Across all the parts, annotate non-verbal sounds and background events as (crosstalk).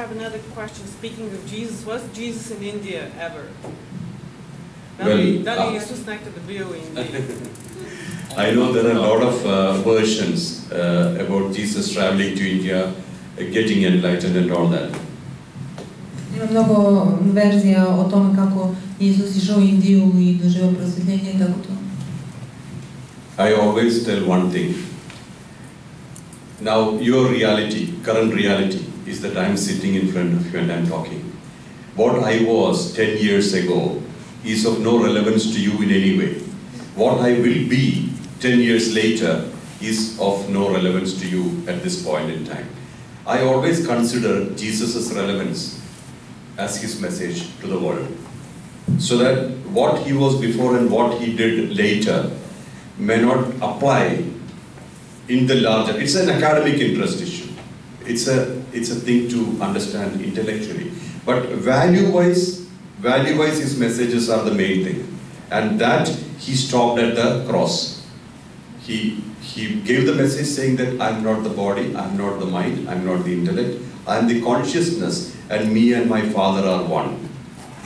have another question. Speaking of Jesus, was Jesus in India ever? Da Well, li, da li uh, Isus nekada bio? I know there are a lot of uh, versions uh, about Jesus traveling to India, uh, getting enlightened and all that. Ima mnogo verzija o tome kako Isus išao u Indiju i doživao prosvjetljenje i tako to. I always tell one thing. Now, your reality, current reality, is that I'm sitting in front of you and I'm talking. What I was 10 years ago is of no relevance to you in any way. What I will be 10 years later is of no relevance to you at this point in time. I always consider Jesus' relevance as his message to the world. So that what he was before and what he did later may not apply in the larger. It's an academic interest issue. It's a it's a thing to understand intellectually. But value-wise, value-wise, his messages are the main thing, and that he stopped at the cross. He he gave the message saying that I'm not the body, I'm not the mind, I'm not the intellect, I'm the consciousness, and me and my Father are one.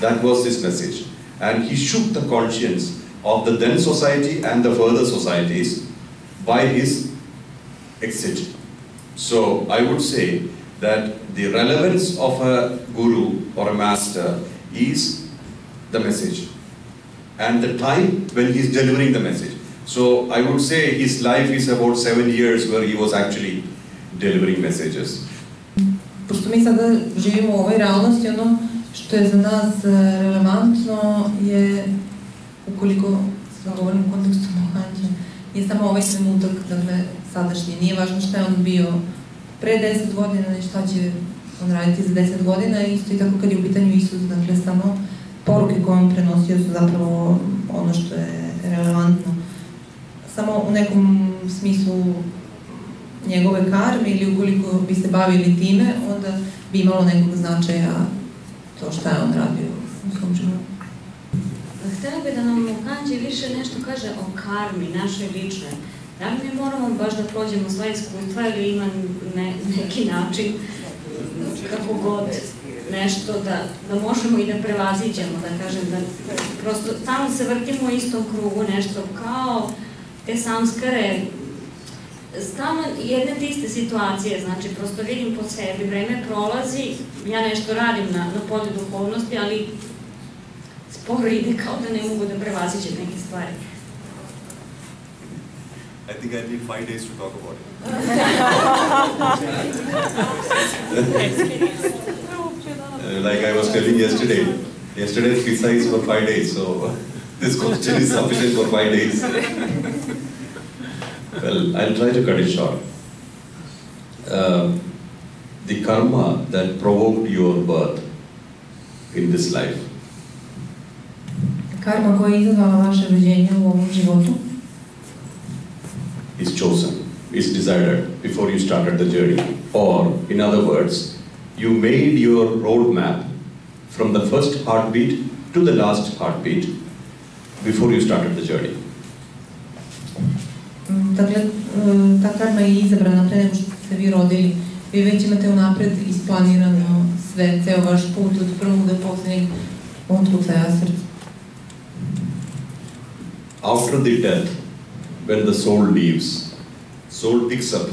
That was his message, and he shook the conscience of the then society and the further societies by his exit. So I would say that the relevance of a guru or a master is the message and the time when he is delivering the message. So I would say his life is about seven years where he was actually delivering messages. Pošto mi sada živimo u ovoj realnosti, ono što je za nas relevantno je, ukoliko sada govorim u kontekstu Mohanđa, je samo ovaj trenutak, dakle, sadašnji. Nije važno šta je on bio pre 10 godina i šta će on raditi za 10 godina. Isto i tako kad je u pitanju Isus, dakle, samo poruke koje on prenosio su zapravo ono što je relevantno. Samo u nekom smislu njegove karme ili ukoliko bi se bavili time, onda bi imalo nekog značaja to šta je on radio u svom životu. Htela bi da nam Kanđe više nešto kaže o karmi, našoj ličnoj. Da li mi moramo baš da prođemo sva iskustva ili ima ne, neki način, kako god, nešto da, da možemo i da prevaziđemo, da kažem, da prosto tamo se vrtimo u istom krugu, nešto kao te samskare, stalno jedne te iste situacije, znači prosto vidim po sebi, vreme prolazi, ja nešto radim na, na polju duhovnosti, ali sporo ide kao da ne mogu da prevaziđem neke stvari. I think I need five days to talk about it. (laughs) Like I was telling yesterday, yesterday's pizza is for five days, so (laughs) this question is sufficient for five days. well, I'll try to cut it short. Uh, the karma that provoked your birth in this life Karma koja je izazvala vaše rođenje u ovom životu is chosen, is decided before you started the journey. Or, in other words, you made your roadmap from the first heartbeat to the last heartbeat before you started the journey. Mm, Dakle, e, ta karma je izabrana pre nego što ste vi rodili. Vi već imate unapred isplanirano sve, ceo vaš put od prvog do poslednjeg utrucaja srca. After the death, when the soul leaves, soul picks up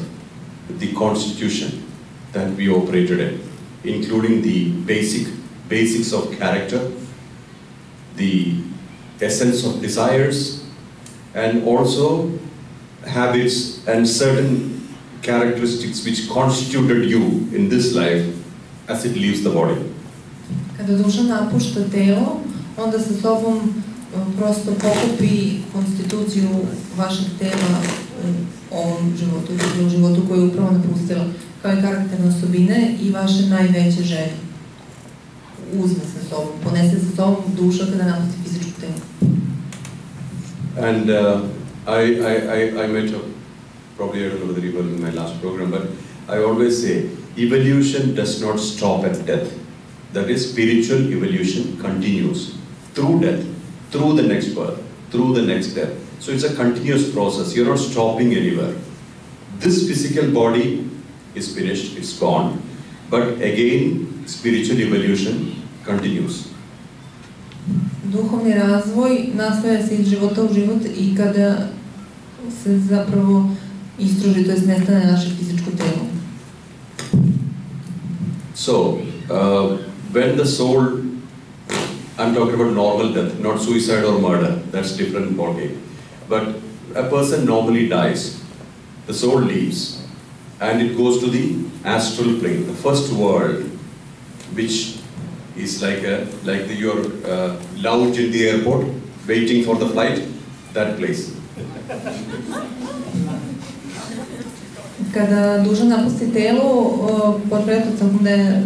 the constitution that we operated in, including the basic basics of character, the essence of desires, and also habits and certain characteristics which constituted you in this life as it leaves the body. Kada duša napušta telo, onda sa sobom prosto pokupi konstituciju vašeg tela u ovom životu, u životu koji je upravo napustila, kao i karakterne osobine i vaše najveće želje. Uzme sa sobom, ponese sa sobom duša kada napusti fizičko telo. And uh, I, I, I, I met probably I don't know whether you in my last program, but I always say evolution does not stop at death. That is, spiritual evolution continues through death, through the next birth, through the next death. So it's a continuous process. You're not stopping anywhere. This physical body is finished, it's gone. But again, spiritual evolution continues. Duhovni razvoj nastavlja se iz života u život i kada se zapravo istruži, to je nestane naše fizičko telo. So, uh, when the soul, I'm talking about normal death, not suicide or murder, that's different ballgame. But a person normally dies, the soul leaves, and it goes to the astral plane, the first world, which is like a like the, your uh, lounge in the airport, waiting for the flight, that place. Kada duša napusti telo, pod pretpostavkom da je-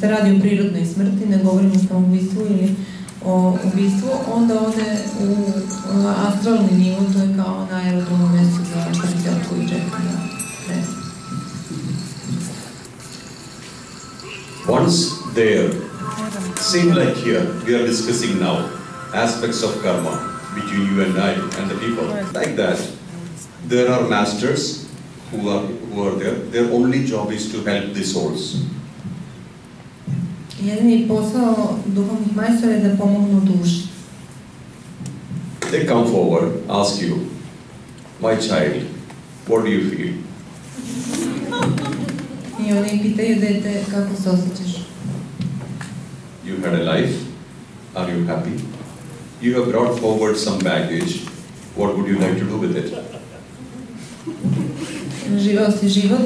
se radi o prirodnoj smrti, ne govorimo o ili o ubistvu, onda ode u astralni nivo, to je kao na aerodromu mesto za kapital koji čeka. Once there, same like here, we are discussing now aspects of karma between you and I and the people. Like that, there are masters who are who are there. Their only job is to help the souls. Jedini posao duhovnih majstora je da pomognu duši. They come forward, ask you, my child, what do you feel? I oni pitaju dete kako se osjećaš. You had a life. Are you happy? You have brought forward some baggage. What would you like to do with it? Si život,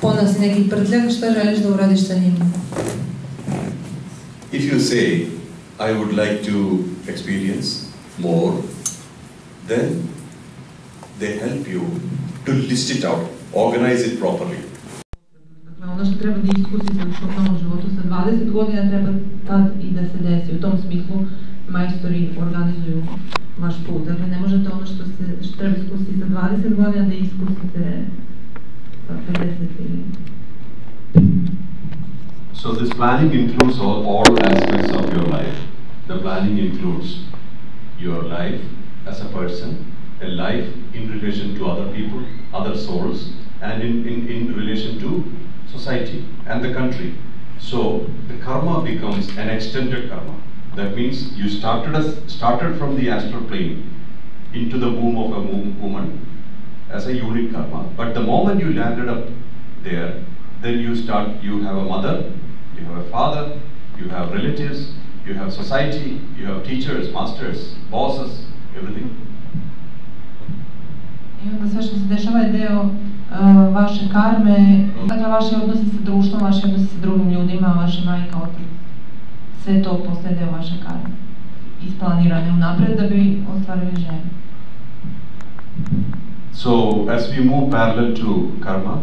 ponao si neki prtljak, šta želiš da uradiš sa njim? If you say, I would like to experience more, then they help you to list it out, organize it properly. Ono što treba da iskusite u svom životu sa 20 godina treba tad i da se desi. U tom smislu majstori organizuju vaš put. Dakle, ne možete ono što, se, što treba iskusiti sa 20 godina da iskusite sa 50 ili... So this planning includes all, all aspects of your life. The planning includes your life as a person, a life in relation to other people, other souls, and in, in, in relation to society and the country. So the karma becomes an extended karma. That means you started as, started from the astral plane into the womb of a wo- woman as a unit karma. But the moment you landed up there, then you start, you have a mother, you have a father, you have relatives, you have society, you have teachers, masters, bosses, everything. I onda sve što se dešava je deo uh, vaše karme, dakle vaše odnosi sa društvom, vaše odnosi sa drugim ljudima, vaše majka, otac. Sve to postaje deo vaše karme. Isplanirane unapred da bi ostvarili želju. So as we move parallel to karma,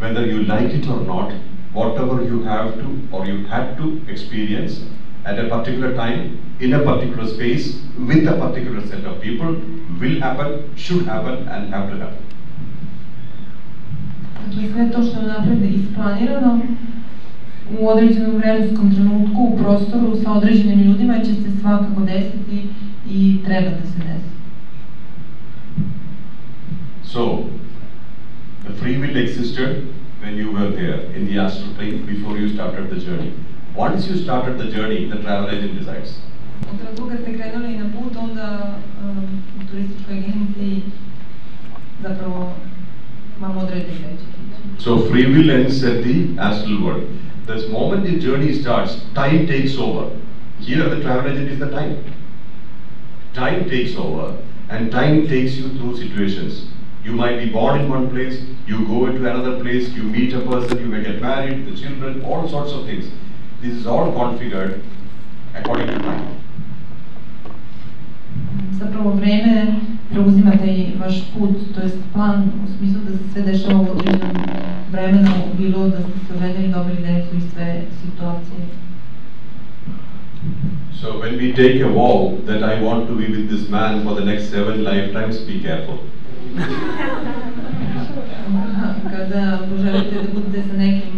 whether you like it or not, whatever you have to or you had to experience at a particular time, in a particular space, with a particular set of people, will happen, should happen, and have to happen. Dakle, sve to što je napred isplanirano u određenom vremenskom trenutku, u prostoru, sa određenim ljudima će se svakako desiti i treba da se desi. So, the free will existed when you were there in the astral plane before you started the journey. Once you started the journey, the travel agent decides. U trenutku kad ste krenuli onda um, turističkoj agenciji zapravo vam odredi gde. So free will ends at the astral world. The moment the journey starts, time takes over. Here the travel agent is the time. Time takes over and time takes you through situations. You might be born in one place, you go into another place, you meet a person, you may get married, the children, all sorts of things. This is all configured according to time. Zapravo vreme preuzima taj vaš put, to jest plan u smislu da se sve dešava u određenom vremenu, bilo da ste se uvedeli, dobili decu i sve situacije. So when we take a vow that I want to be with this man for the next seven lifetimes, be careful. (laughs) Kada poželite da budete sa nekim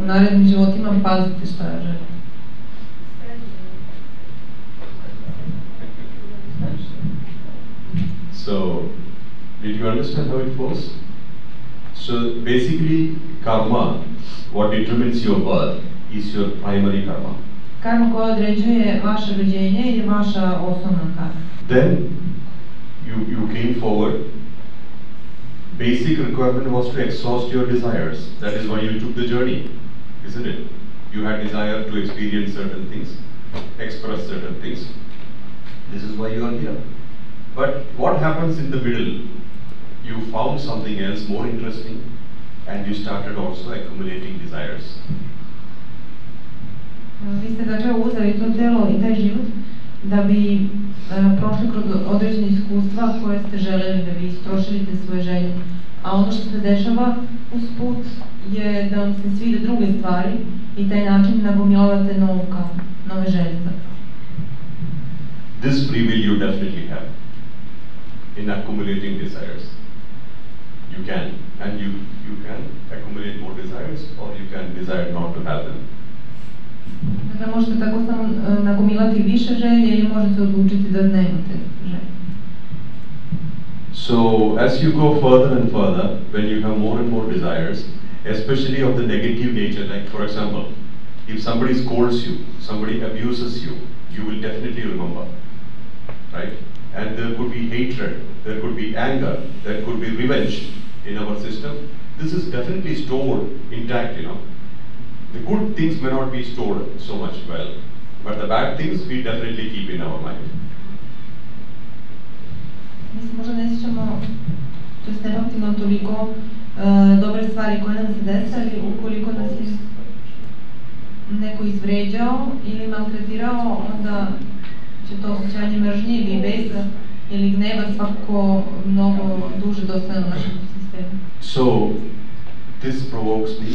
u narednim životima, pazite šta želite. So, did you understand how it goes? So basically, karma, what determines your birth, is your primary karma. Karma koja određuje vaše rođenje je vaša osnovna karma. Then you, you came forward. Basic requirement was to exhaust your desires. That is why you took the journey, isn't it? You had desire to experience certain things, express certain things. This is why you are here. But what happens in the middle? You found something else more interesting and you started also accumulating desires. Vi ste dakle uzeli to telo i taj život da bi e, prošli kroz određene iskustva koje ste želeli da vi istrošilite svoje želje. A ono što se dešava uz put je da vam se svide druge stvari i taj način nagomilavate novu karmu, nove želje zapravo. This free will you definitely have in accumulating desires. You can, and you, you can accumulate more desires or you can desire not to have them. Dakle, možete tako samo nagomilati više želje ili možete odlučiti da nemate. So as you go further and further, when you have more and more desires, especially of the negative nature, like for example, if somebody scolds you, somebody abuses you, you will definitely remember, right? And there could be hatred, there could be anger, there could be revenge in our system. This is definitely stored intact, you know. The good things may not be stored so much well, but the bad things we definitely keep in our mind. Mi se možda ne sjećamo, to jest ne pamtimo toliko e, dobre stvari koje nam se dese, ali ukoliko nas je neko izvređao ili maltretirao, onda će to osjećanje mržnje ili beza ili gneva svakako mnogo duže dostaje na našem sistemu. So, this provokes me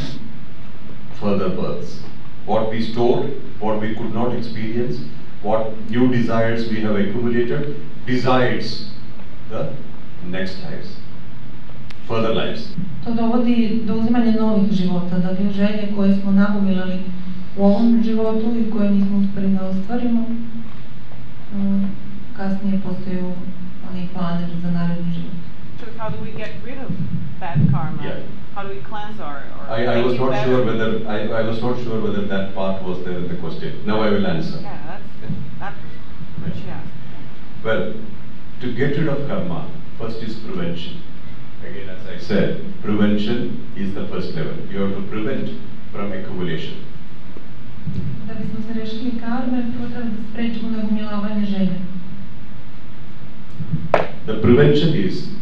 further births. What we stored, what we could not experience, what new desires we have accumulated, decides the next lives, further lives. To dovodi do uzimanja novih života, dakle želje koje smo nagomilali u ovom životu i koje nismo uspeli da ostvarimo, kasnije postaju oni planovi za naredni život. So how do we get rid of bad karma? Yeah. How do we cleanse our, or I, I was not better? sure whether I, I was not sure whether that part was there in the question. Now I will answer. Yeah, that's. That was what she asked. Well, to get rid of karma, first is prevention. Again, as I said, prevention is the first level. You have to prevent from accumulation. Da bismo se rešili karme, prvo treba da sprečimo nagomilavanje želje. The prevention is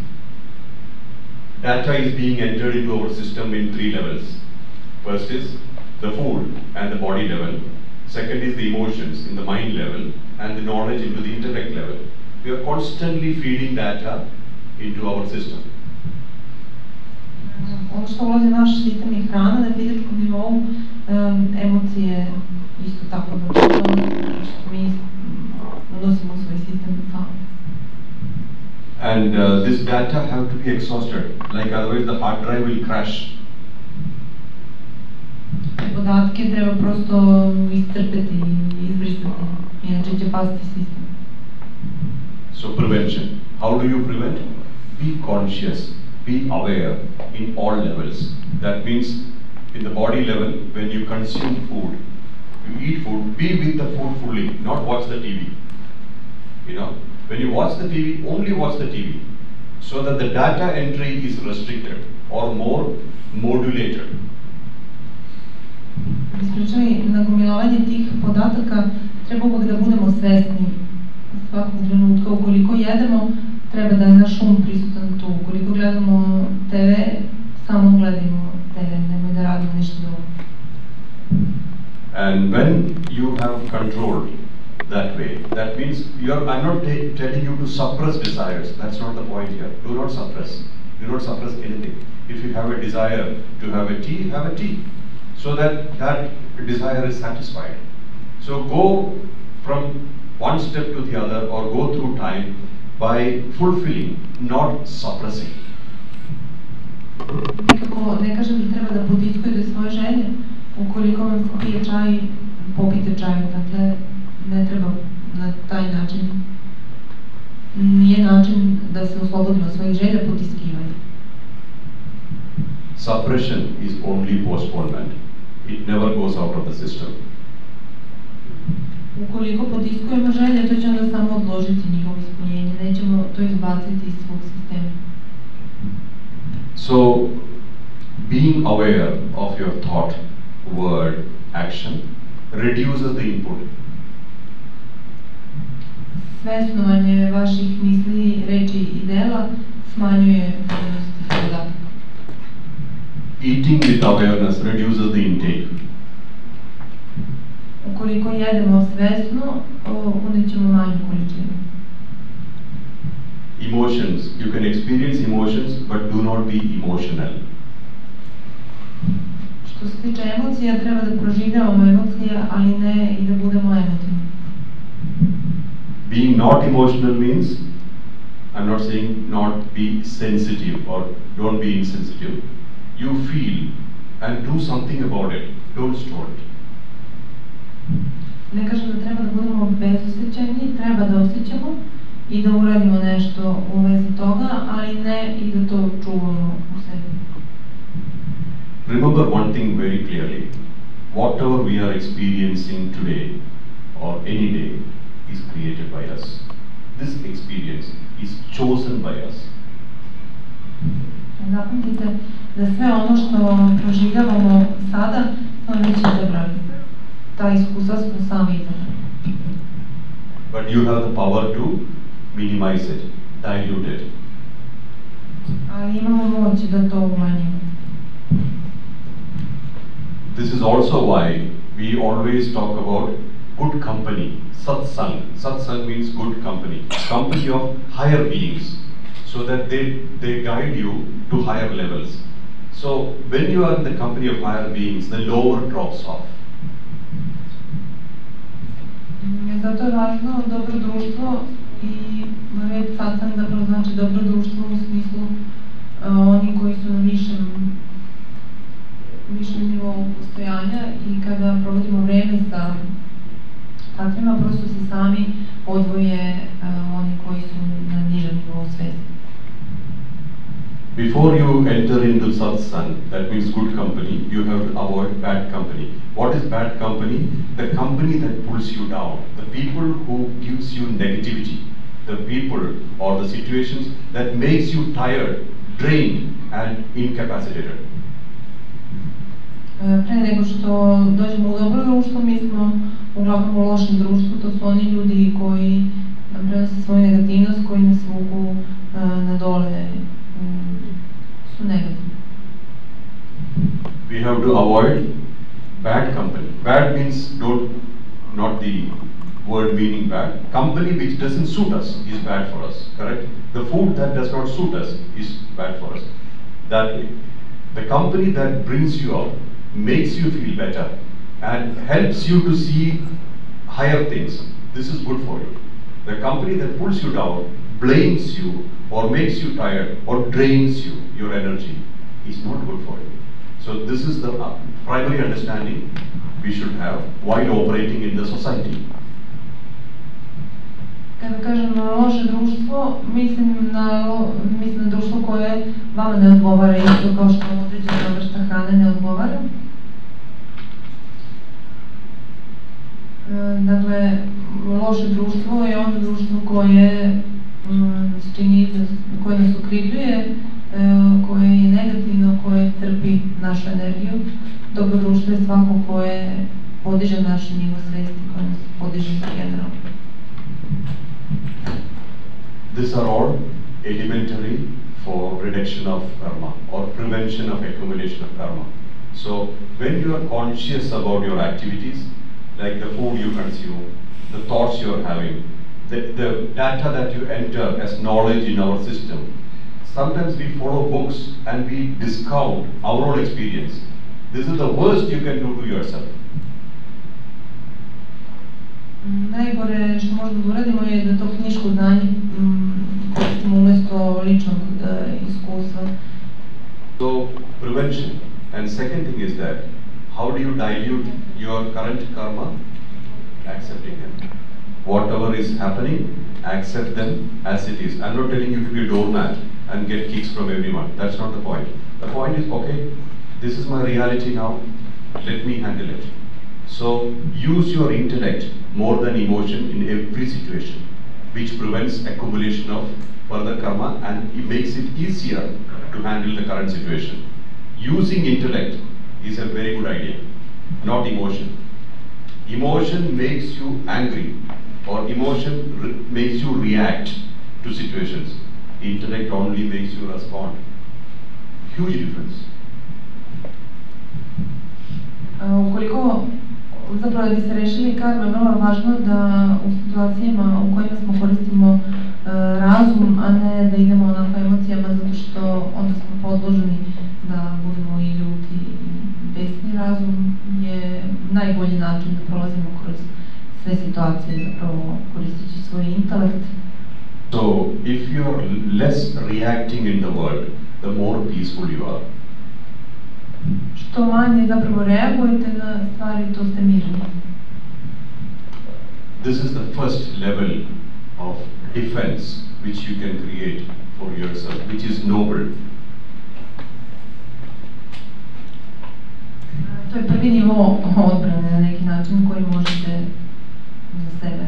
data is being entered into our system in three levels. First is the food and the body level. Second is the emotions in the mind level and the knowledge into the intellect level. We are constantly feeding data into our system. Ono što ulazi naš sistem je hrana na fizičkom nivou, um, emocije isto tako da to je ono što mi unosimo u svoj sistem stalno. And uh, this data have to be exhausted, like otherwise the hard drive will crash. Te podatke treba prosto iscrpeti i izbrisati, inače će pasti sistem. So prevention. How do you prevent? Be conscious, be aware in all levels. That means in the body level, when you consume food, you eat food, be with the food fully, not watch the TV. You know, when you watch the TV, only watch the TV, so that the data entry is restricted or more modulated. Isključili nagomilavanje tih podataka, treba uvek da budemo svesni svakog trenutka. Ukoliko jedemo, treba da je naš um prisutan tu. Ukoliko gledamo TV, samo gledamo TV, nemoj da radimo ništa drugo. And when you have controlled that way, that means you're, I'm not telling you to suppress desires. That's not the point here. Do not suppress. Do not suppress anything. If you have a desire to have a tea, have a tea. So that that desire is satisfied. So go from one step to the other or go through time by fulfilling, not suppressing. Nikako ne kažem da treba da potiskujete svoje želje. Ukoliko vam pije čaj, popite čaj. Dakle, ne treba na taj način. Nije način da se oslobodimo svojih želja potiskivanje. suppression is only postponement. It never goes out of the system. Ukoliko potiskujemo želje, to će onda samo odložiti njihovo ispunjenje, nećemo to izbaciti iz svog sistema. So, being aware of your thought, word, action reduces the input. Svesnovanje vaših misli, reči i dela smanjuje vrijednost podataka. Eating with awareness reduces the intake. Ukoliko jedemo svesno, o, unijet ćemo manju količinu. Emotions, you can experience emotions, but do not be emotional. Što se tiče emocija, treba da proživljavamo emocije, ali ne not emotional means, I'm not saying not be sensitive or don't be insensitive. You feel and do something about it. Don't store it. Ne kažem da treba da budemo bezosjećajni, treba da osjećamo i da uradimo nešto u vezi toga, ali ne i da to čuvamo u sebi. Remember one thing very clearly. Whatever we are experiencing today or any day is created by us. This experience is chosen by us. Zapamtite da sve ono što proživljavamo sada smo već izabrali. Ta iskustva smo sami izabrali. But you have the power to minimize it, dilute it. Ali imamo moć da to umanjimo. This is also why we always talk about good company, satsang. Satsang means good company, company of higher beings, so that they, they guide you to higher levels. So when you are in the company of higher beings, the lower drops off. Zato je važno dobro društvo i red satsang zapravo znači dobro društvo u smislu uh, oni koji su na višem višem nivou postojanja i kada provodimo vreme sa prosto se sami odvoje uh, oni koji su na nižem nivou svesti. Before you enter into satsang, that means good company, you have to avoid bad company. What is bad company? The company that pulls you down, the people who gives you negativity, the people or the situations that makes you tired, drained and incapacitated. Pre nego što dođemo u dobro društvo, mi smo uglavnom u lošem društvu, to su oni ljudi koji prenose svoju negativnost, koji nas vuku na dole, mm, su negativni. We have to avoid bad company. Bad means don't, not the word meaning bad. Company which doesn't suit us is bad for us, correct? The food that does not suit us is bad for us. That. The company that brings you up, makes you feel better, and helps you to see higher things. This is good for you. The company that pulls you down, blames you, or makes you tired, or drains you, your energy, is not good for you. So this is the uh, primary understanding we should have while operating in the society. Kada kažem loše društvo, mislim na, mislim na društvo koje vama ne odgovara isto kao što određena vrsta hrane ne odgovara. Dakle, loše društvo je ono društvo koje nas čini, da- koje nas okrivljuje, e, koje je negativno, koje crpi našu energiju. Dobro društvo je svako koje podiže naš nivo svesti, koje nas podiže generalno. These are all elementary for reduction of karma or prevention of accumulation of karma. So when you are conscious about your activities, like the food you consume, the thoughts you are having, the, the data that you enter as knowledge in our system, sometimes we follow books and we discount our own experience. This is the worst you can do to yourself. Mm, Najgore što možemo da uradimo je da to knjiško znanje mm, koristimo umesto ličnog iskustva. So prevention. And second thing is that how do you dilute your current karma? Accepting them. Whatever is happening, accept them as it is. I'm not telling you to be a doormat and get kicks from everyone. That's not the point. The point is, okay, this is my reality now, let me handle it. So use your intellect more than emotion in every situation, which prevents accumulation of further karma and it makes it easier to handle the current situation. Using intellect is a very good idea, not emotion. Emotion makes you angry or emotion makes you react to situations. Intellect only makes you respond. Huge difference. A, Ukoliko, zapravo da bi se rešili karma, je vrlo važno da u situacijama u kojima smo koristimo e, razum, a ne da idemo onako emocijama, zato što onda smo podloženi da budemo i. Razum je najbolji način da prolazimo kroz sve situacije, zapravo koristeći svoj intelekt. So if you are less reacting in the world, the more peaceful you are. Što manje zapravo reagujete na stvari, to ste mirni. This is the first level of defense which you can create for yourself, which is noble. To je prvi nivo odbrane na neki način koji možete za sebe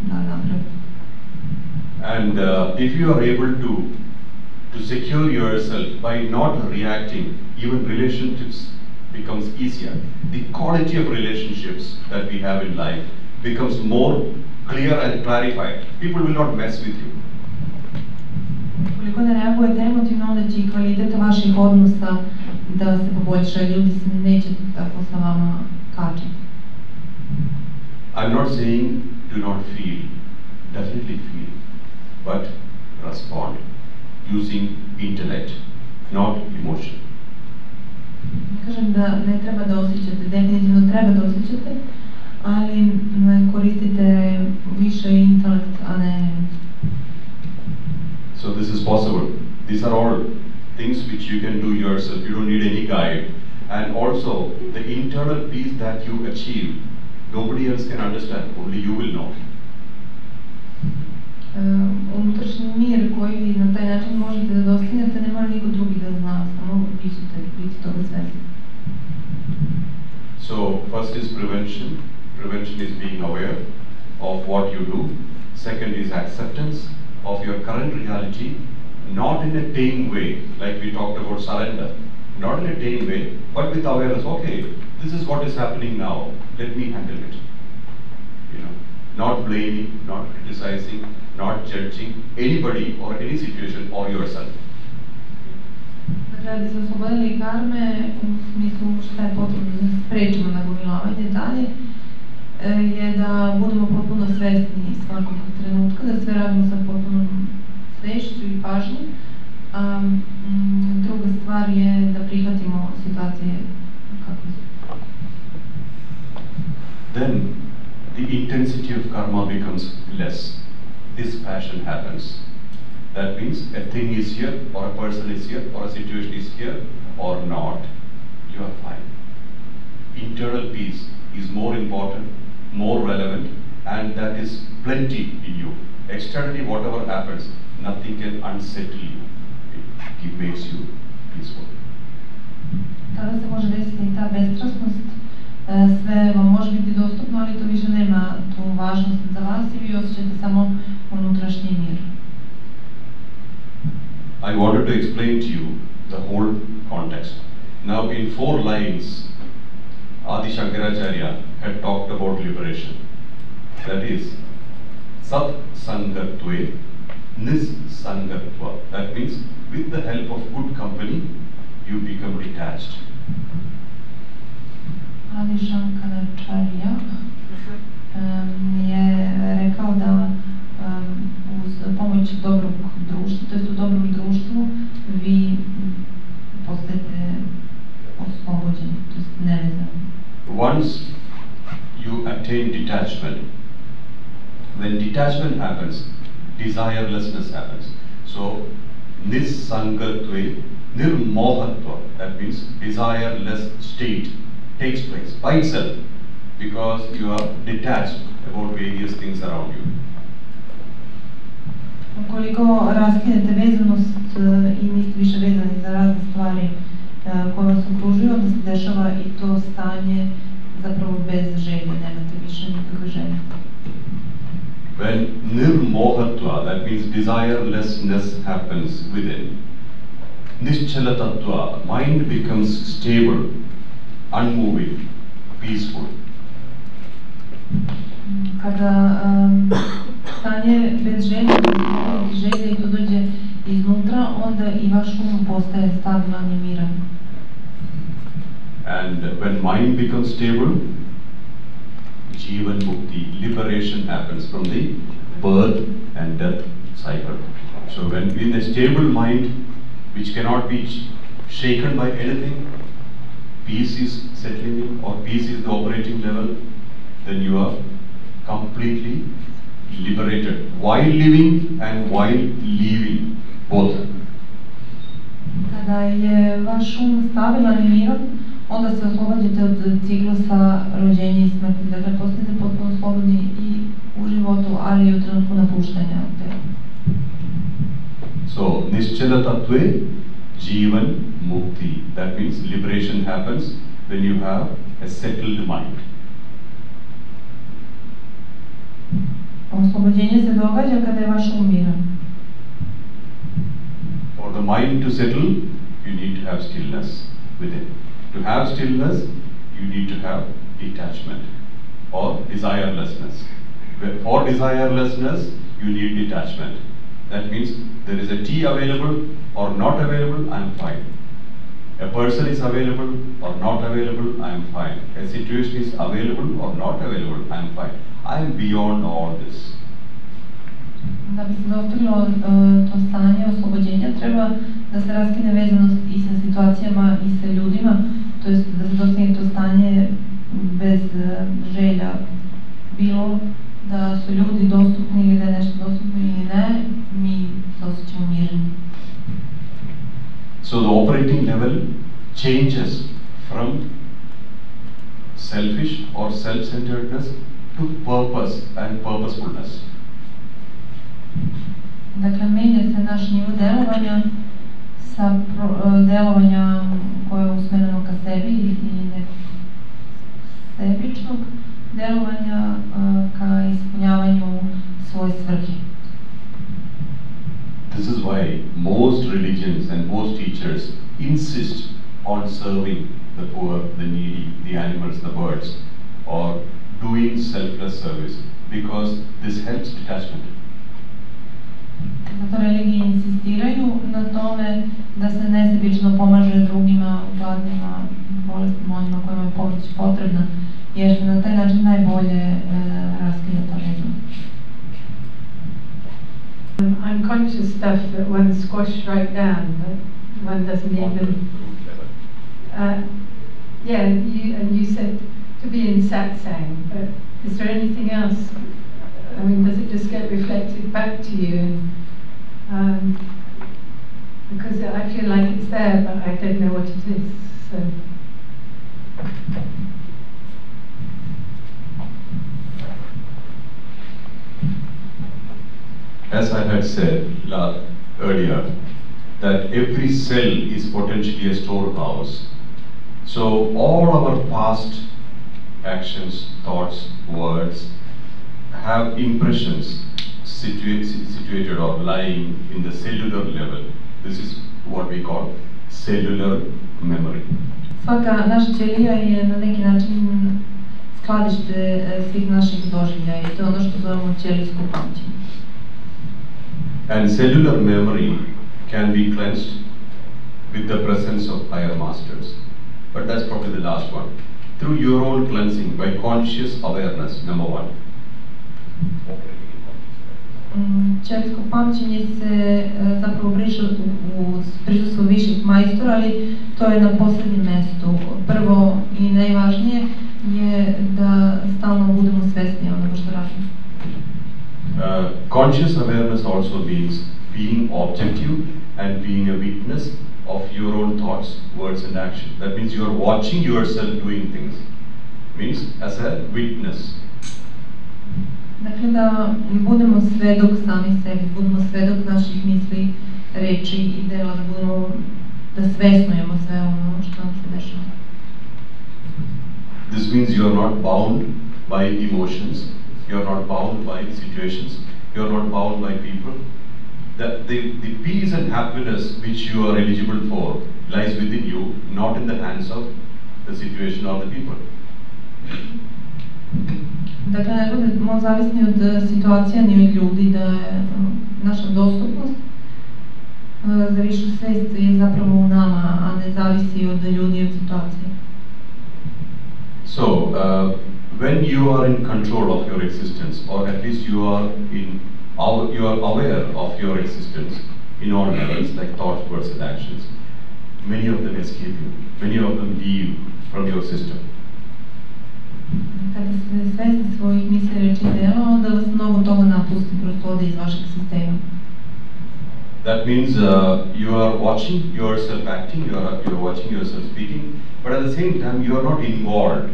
da. And uh, if you are able to to secure yourself by not reacting, even relationships becomes easier. The quality of relationships that we have in life becomes more clear and clarified. People will not mess with you. Ukoliko ne reagujete emotivno, onda će i kvalitet vaših odnosa da se poboljša, ljudi se neće tako sa vama kačiti. I'm not saying do not feel, definitely feel, but respond using intellect, not emotion. Ne kažem da ne treba da osjećate, definitivno treba da osjećate, ali These are all things which you can do yourself. You don't need any guide. And also the internal peace that you achieve, nobody else can understand. Only you will know. unutrašnji mir koji vi na taj način možete da dostignete, ne mora niko drugi da zna, samo ćete biti toga svesni. So first is prevention. Prevention is being aware of what you do. Second is acceptance of your current reality, not in a tame way, like we talked about surrender. Not in a tame way, but with awareness. Okay, this is what is happening now. Let me handle it. You know, not blaming, not criticizing, not judging anybody or any situation or yourself. Dakle, da se oslobodili karme u smislu šta je potrebno da sprečimo nagomilavanje dalje, je da budemo potpuno svesni svakog trenutka, da sve radimo sa potpunom i pažnjom. A mm, druga stvar je da prihvatimo situacije kakve su. then the intensity of karma becomes less. Dispassion happens. That means a thing is here, or a person is here, or a situation is here, or not. You are fine. Internal peace is more important, more relevant, and that is plenty in you. Externally, whatever happens, nothing can unsettle you. It, it makes you peaceful. Tada se može desiti i ta bestrasnost, sve vam može biti dostupno, ali to više nema tu važnost za vas i vi osjećate samo unutrašnji mir. I wanted to explain to you the whole context. Now, in four lines, Adi Shankaracharya had talked about liberation. That is, Sat Sangatve, Nis Sangatva. That means, with the help of good company, you become detached. Adi Shankaracharya em, uh-huh. um, je rekao da em, uz pomoć dobrog društva, to jest u dobrom društvu, vi m, postajete oslobođeni, to jest nevezani. Once you attain detachment, when detachment happens, desirelessness happens. So, nisangatve, nirmohatva, that means desireless state takes place by itself because you are detached about various things around you. Ukoliko raskinete vezanost e, i niste više vezani za razne stvari e, koje vas okružuju, onda se dešava i to stanje zapravo bez želje, nemate više nikakve želje. When nirmohatva, that means desirelessness happens within, nischala tattva, mind becomes stable, unmoving, peaceful. Kada um, stanje bez želje, bez želje i to dođe iznutra, onda i vaš um postaje stabilan i miran. And when mind becomes stable, Jivan Mukti, liberation happens from the birth and death cycle. So when in a stable mind, which cannot be shaken by anything, peace is settling in or peace is the operating level, then you are completely liberated while living and while leaving both. Kada je vaš um stabilan i miran, onda se oslobađate od ciklusa rođenja i smrti. Dakle, postajete potpuno slobodni i u životu, ali i u trenutku napuštanja tela. So, Nischala Tattve, Jivan Mukti. That means liberation happens when you have a settled mind. Oslobođenje se događa kada je vaš um miran. For the mind to settle, you need to have stillness within. To have stillness, you need to have detachment or desirelessness. For desirelessness, you need detachment. That means there is a tea available or not available, I am fine. A person is available or not available, I am fine. A situation is available or not available, I am fine. I am beyond all this. Bi se dostiglo e, uh, to stanje oslobođenja, treba da se raskine vezanost i sa situacijama i sa ljudima, to jest da se dostigne to stanje bez e, želja, bilo da su ljudi dostupni service because this helps detachment. Zato religije insistiraju na tome da se nesebično pomaže drugima, gladnima, bolestima, onima kojima je pomoć potrebna, jer se na taj način najbolje e, raskida ta vezanost. unconscious stuff that one squashed right down, that one doesn't even. Uh, yeah, you, and you said to be in satsang, but is there anything else? I mean, does it just get reflected back to you? And, um, because I feel like it's there, but I don't know what it is. So. As I had said earlier, that every cell is potentially a storehouse. So all our past actions, thoughts, words have impressions situa- situated or lying in the cellular level. This is what we call cellular memory. Ćelija je na neki način skladište e, svih naših doživljaja i to ono što zovemo ćelijsko pamćenje. And cellular memory can be cleansed with the presence of higher masters. But that's probably the last one. through own cleansing by conscious awareness, number one. Через попамчење се заправо бришат u prisustvu viših majstora, ali to je na poslednjem mestu. Prvo i najvažnije je da stalno budemo svesni onoga što radimo. E, conscious awareness also means being objective and being a witness of your own thoughts, words, and action. That means you are watching yourself doing things. Means as a witness. Dakle, da budemo svedok sami sebi, budemo svedok naših misli, reči i dela, da budemo, da svesnujemo sve ono što nam se dešava. This means you are not bound by emotions, you are not bound by situations, you are not bound by people. The, the, the peace and happiness which you are eligible for lies within you, not in the hands of the situation or the people. Dakle, ne budemo zavisni od situacija ni od ljudi, da je naša dostupnost za višu svest je zapravo u nama, a ne zavisi od ljudi i od situacije. So, uh, when you are in control of your existence, or at least you are in, you are aware of your existence in all levels, like thoughts, words, and actions, many of them escape you. Many of them leave from your system. Ste svesni svojih misli, reči i dela, onda vas mnogo toga napusti, prosto ode iz vašeg sistema. That means uh, you are watching yourself acting, you are, you are watching yourself speaking, but at the same time you are not involved.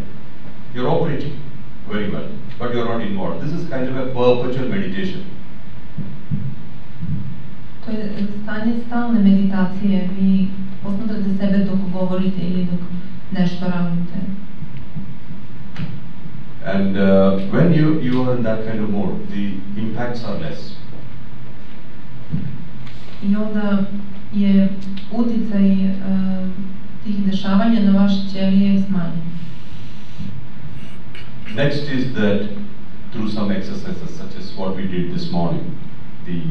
You are operating very well, but you are not involved. This is kind of a perpetual meditation. To je stanje stalne meditacije, vi posmatrate sebe dok govorite ili dok nešto radite. And uh, when you, you are in that kind of mode, the impacts are less. I onda je uticaj e, tih dešavanja na vaše ćelije smanjen. Next is that through some exercises such as what we did this morning, the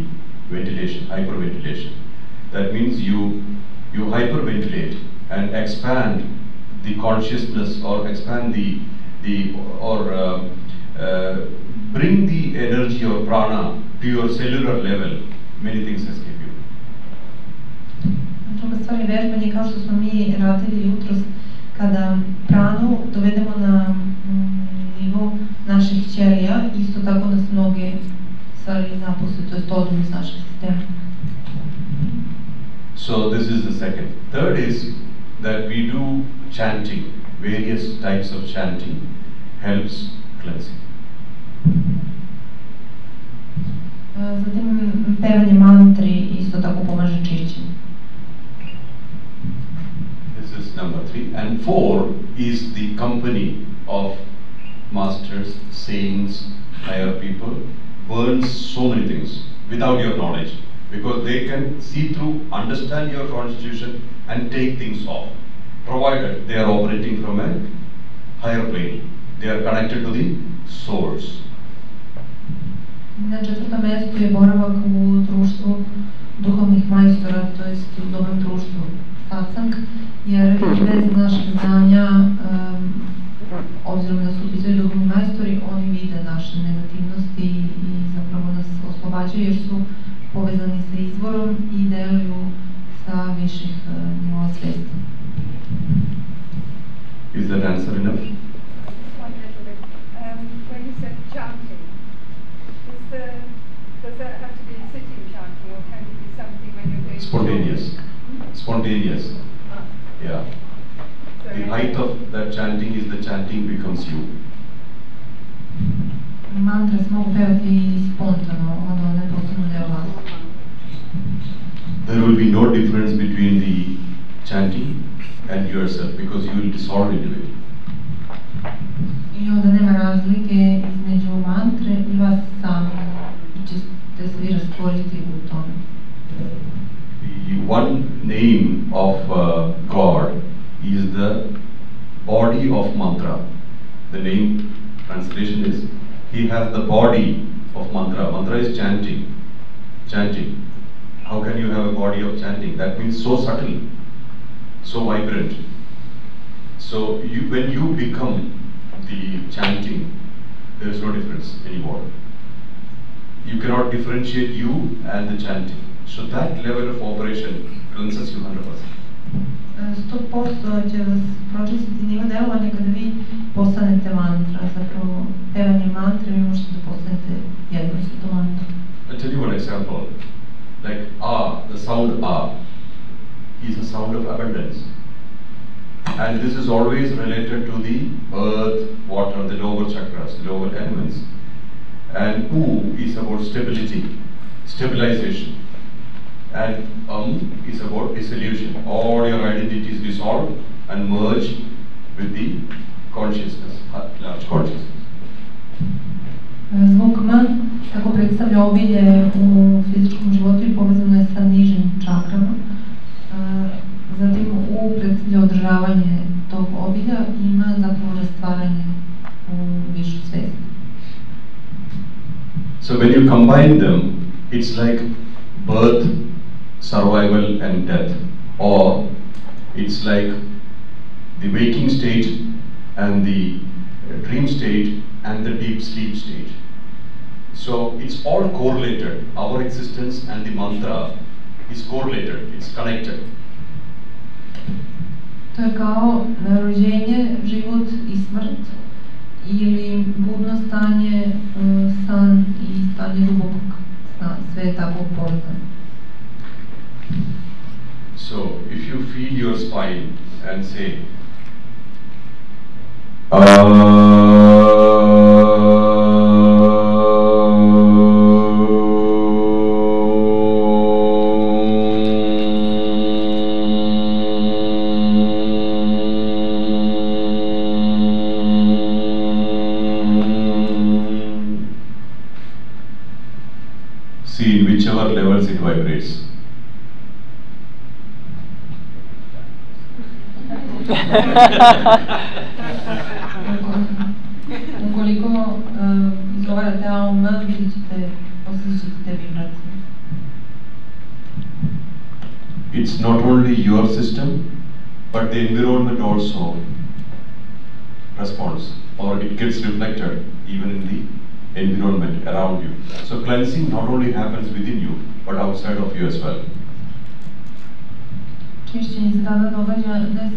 ventilation, hyperventilation. That means you, you hyperventilate and expand the consciousness or expand the, the or uh, uh, bring the energy or prana to your cellular level, many things escape you. Druga stvar je vežbanje kao što smo mi radili jutros kada pranu dovedemo na mm, nivo naših ćelija, isto tako nas mnoge stvari napuste, to je odu iz našeg sistema. So this is the second. Third is that we do chanting, various types of chanting helps cleansing. E, Zatim pevanje mantri isto tako pomaže čišćenju. This is number three. And four is the company of masters, saints, higher people, burns so many things without your knowledge. Because they can see through, understand your constitution and take things off. Provided they are operating from a higher plane. They are connected to the source. Na četvrtom mjestu je boravak u društvu duhovnih majstora, to jest u dobrom društvu satsang, jer bez našeg znanja, em, obzirom da su pisali duhovni majstori, oni vide naše negativnosti i zapravo nas jer su povezani sa izvorom i deluju sa viših nivoa svijesti. Is that answer enough? Just one little bit. Um, when you said chanting, is the, does that have to be sitting chanting or can it be something when you're doing Spontaneous. Spontaneous. Ah, Yeah. so The height of that chanting is the chanting becomes you. Mantre se mogu pevati i spontano, ono ne postanu deo vas. There will be no difference between the chanting and yourself because you will dissolve into it. I onda nema razlike između mantre i vas sami. I ćete se vi rastvoriti u tome. The one name of uh, God is the body of mantra. The name translation is He has the body of mantra. Mantra is chanting. Chanting. How can you have a body of chanting? That means so subtle, so vibrant. So you, when you become the chanting, there is no difference anymore. You cannot differentiate you and the chanting. So that level of operation cleanses you 100%. E, 100% će vas pročistiti nivo delovanja kada vi postanete mantra. Zapravo, pevanje mantre vi možete da postanete jedno sa to mantra. I'll tell you one example. Like ah, the sound ah is a sound of abundance. And this is always related to the earth, water, the lower chakras, the lower elements. And U is about stability, stabilization. And Um is about dissolution. All your identities dissolve and merge with the consciousness, uh, large consciousness. Zvuk M tako predstavlja obilje u fizičkom životu i povezano je sa nižim čakrama. Održavanje tog ima zapravo rastvaranje u višu. So when you combine them, it's like birth, survival, and death, or it's like the waking state and the dream state and the deep sleep state. So it's all correlated. Our existence and the mantra is correlated, it's connected. To je kao rođenje, život i smrt ili budno stanje, e, san i stanje dubokog sna. Sve je tako povezano. So if you feel your spine and say, See (laughs) Ukoliko uh, izgovarate AUM, vidjet ćete, te vibracije. It's not only your system, but the environment also responds, or it gets reflected even in the environment around you. So cleansing not only happens within you, but outside of you as well. Čišćenje se tada događa ne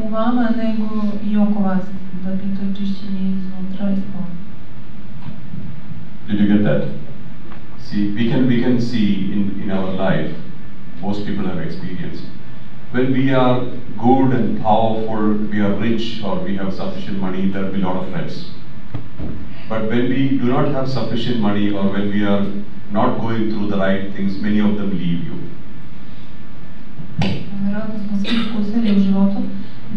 samo u vama, nego i oko vas. Dakle, to čišćenje iznutra i. Did you get that? See, we can we can see in, in our life, most people have experienced. When we are good and powerful, we are rich or we have sufficient money, there will be a lot of friends. But when we do not have sufficient money or when we are not going through the right things, many of them leave you.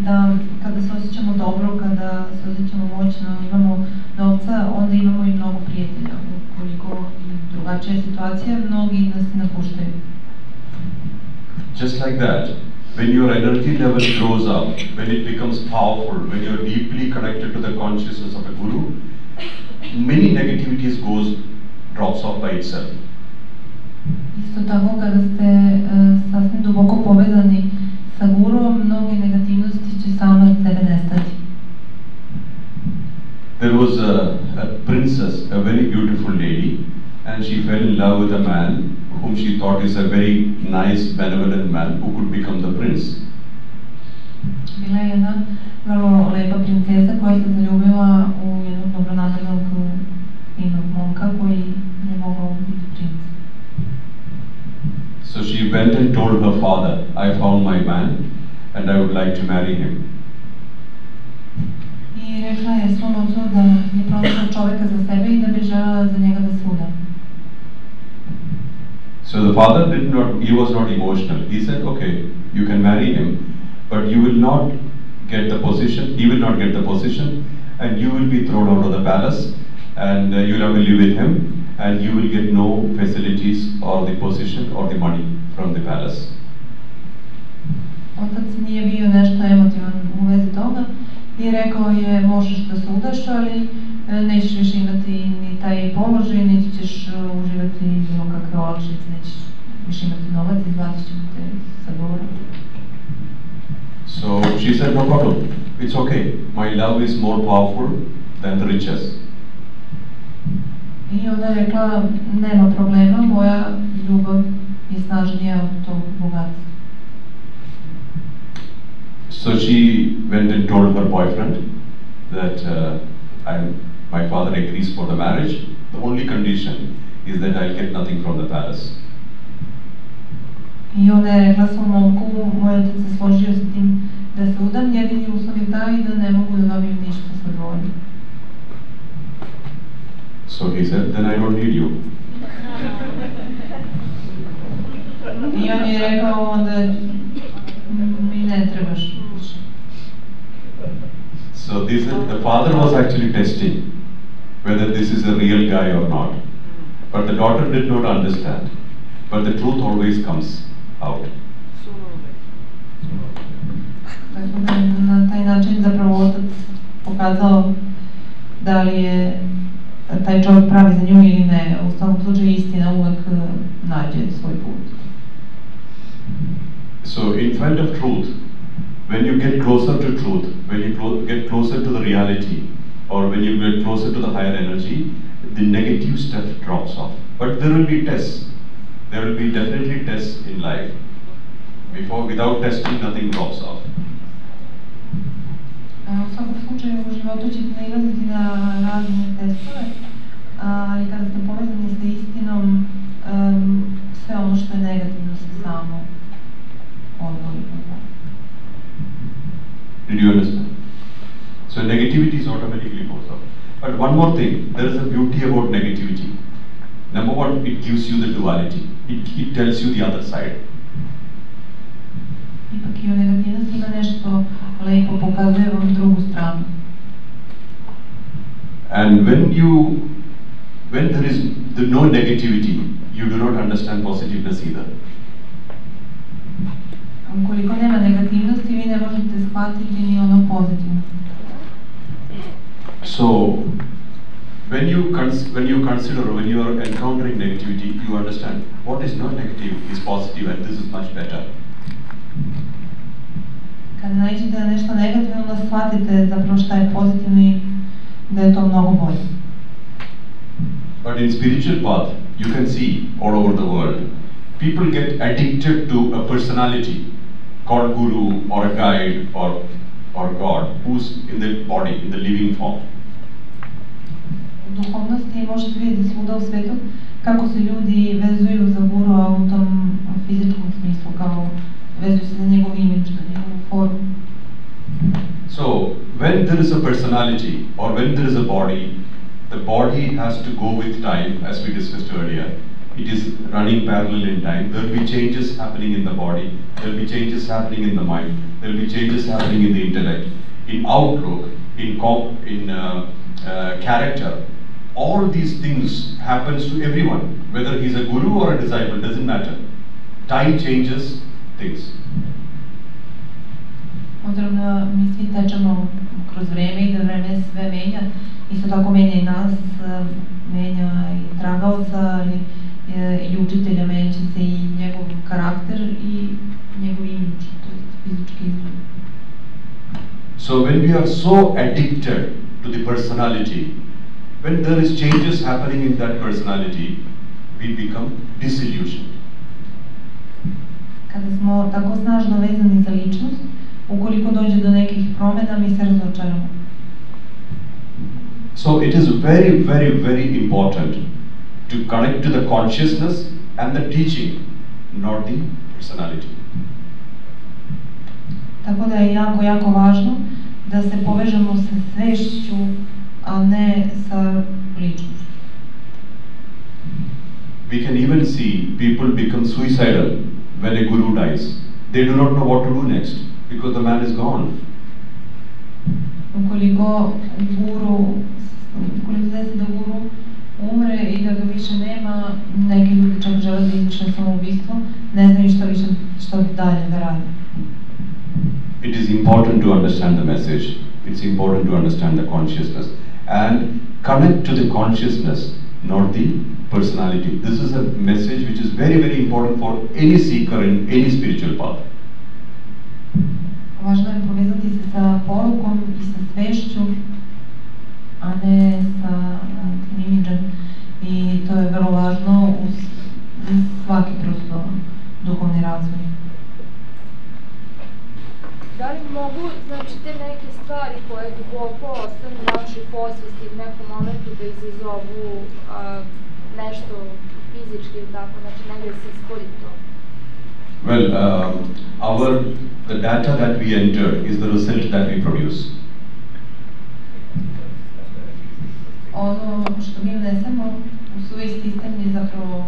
Da kada se osjećamo dobro, kada se osjećamo moćno, imamo novca, onda imamo i mnogo prijatelja. Ukoliko drugačija situacija, mnogi nas napuštaju. Just like that, when your energy level grows up, when it becomes powerful, when you're deeply connected to the consciousness of a guru, many negativities goes drops off by itself. Isto tako kada ste e, sasvim duboko povezani sa gurom, mnoge negativnosti će same od sebe. There was a, a princess, a very beautiful lady, and she fell in love with a man whom she thought is a very nice, benevolent man who could become the prince. Bila je jedna vrlo lepa princeza koja se zaljubila u jednog dobronamernog finog momka koji je mogao biti princ. So she went and told her father, I found my man and I would like to marry him. I rekla je svom ocu da je pronašla čoveka za sebe i da bi želela za njega da se. So the father did not, he was not emotional. He said, okay, you can marry him, but you will not get the position, he will not get the position, and you will be thrown out of the palace, and uh, you will have to live with him, and you will get no facilities or the position or the money from the palace. Otac nije bio nešto emotivan u vezi toga i rekao je možeš da se udaš, ali e, nećeš više imati ni taj položaj, niti ćeš e, uživati bilo kakve olakšice, nećeš više imati novac, izbacit ćemo te sa dvora. So she said, no problem, it's okay. My love is more powerful than the riches. I ona je rekla, nema problema, moja ljubav je snažnija od tog bogatstva. So she went and told her boyfriend that uh, I, my father agrees for the marriage. The only condition is that I'll get nothing from the palace. I ona je rekla svom momku, moj otac se složio sa tim da se udam, jedini uslov je taj da ne mogu da dobijem ništa sa. So he said, then I don't need you. I on je rekao onda mi ne trebaš više. So this is, the father was actually testing whether this is a real guy or not. But the daughter did not understand. But the truth always comes out. Tako da je na taj način zapravo otac pokazao da li je taj čovjek pravi za nju ili ne. U svakom slučaju istina uvek nađe svoj put. So in front of truth, when you get closer to truth, when you clo- get closer to the reality, or when you get closer to the higher energy, the negative stuff drops off. But there will be tests. There will be definitely tests in life. Before, without testing, nothing drops off. U svakom slučaju u životu ćete nailaziti na razne testove, ali kada ste povezani sa istinom, sve ono što je negativno se samo Did you understand? So negativity is automatically goes up. But one more thing, there is a beauty about negativity. Number one, it gives you the duality. It, it tells you the other side. I u negativnosti ima nešto lepo, pokazuje vam drugu stranu. And when you, when there is the no negativity, you do not understand positiveness either. Ukoliko nema negativnosti, vi ne možete shvatiti ni ono pozitivno. So, when you cons- when you consider when you are encountering negativity, you understand what is not negative is positive, and this is much better. Kada naiđete na nešto negativno, onda shvatite zapravo šta je pozitivno i da je to mnogo bolje. But in spiritual path, you can see all over the world, people get addicted to a personality called guru or a guide or or God who's in the body, in the living form. U duhovnosti možete vidjeti svuda u svetu kako se ljudi vezuju za gurua u tom fizičkom smislu, kao vezuju se za njegov imidž, za njegovu formu. So, when there is a personality or when there is a body, the body has to go with time, as we discussed earlier. It is running parallel in time. There will be changes happening in the body, there will be changes happening in the mind, there will be changes happening in the intellect, in outlook, in, com- in uh, uh, character. All these things happens to everyone, whether he's a guru or a disciple, doesn't matter. Time changes things. Obzirom da mi svi tečemo kroz vreme i da vreme sve menja, isto tako menja i nas, menja i tragaoca i učitelja, menja se i njegov karakter i njegov imidž, to je fizički izgled. So when we are so addicted to the personality, when there is changes happening in that personality, we become disillusioned. Kada smo tako snažno vezani za ličnost, ukoliko dođe do nekih promjena, mi se razočaramo. So it is very, very, very important to connect to the consciousness and the teaching, not the personality. Tako da je jako, jako važno da se povežemo sa svešću, a ne sa ličnošću. We can even see people become suicidal when a guru dies. They do not know what to do next because the man is gone. Ukoliko guru, ukoliko se da guru umre i da ga više nema, neki ljudi čak žele da izvrše samoubistvo, ne znaju više, dalje da rade. It is important to understand the message. It's important to understand the consciousness and connect to the consciousness, not the personality. This is a message which is very, very important for any seeker in any spiritual path. Važno je povezati se sa porukom i sa svešću, a ne sa a, tim imidžem. I to je vrlo važno u s- za svaki prosto duhovni razvoj. Da li mogu, znači, te neke stvari koje duboko ostanu u našoj posvesti u nekom momentu da izazovu a, nešto fizički ili tako, znači negde da se ispodi to? Well, um, our the data that we enter is the result that we produce. ono što mi unesemo u svoj sistem je zapravo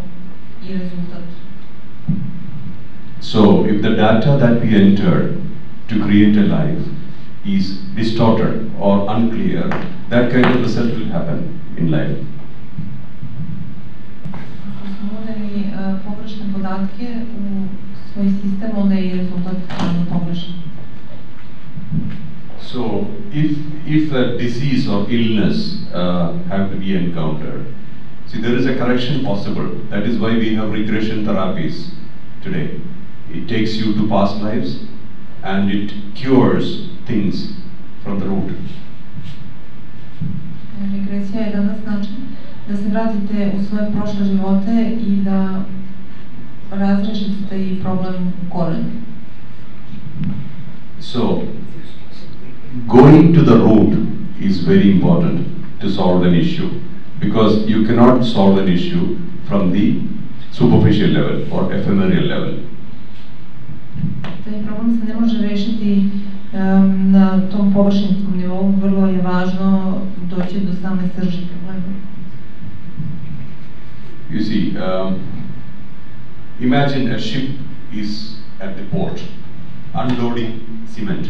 i rezultat. So if the data that we enter to create a life is distorted or unclear, that kind of result will happen in life. Ako smo uneli uh, pogrešne podatke u svoj sistem, onda je i rezultat naravno pogrešan. So if, if a disease or illness uh, have to be encountered, see there is a correction possible. That is why we have regression therapies today. It takes you to past lives and it cures things from the root. Regresija je danas način da se vratite u svoje prošle živote i da razrešite i problem u. So going to the root is very important to solve an issue because you cannot solve an issue from the superficial level or ephemeral level. Taj problem se ne može rešiti um, na tom površinskom nivou, vrlo je važno doći do same srži problema. You see, um, imagine a ship is at the port unloading cement.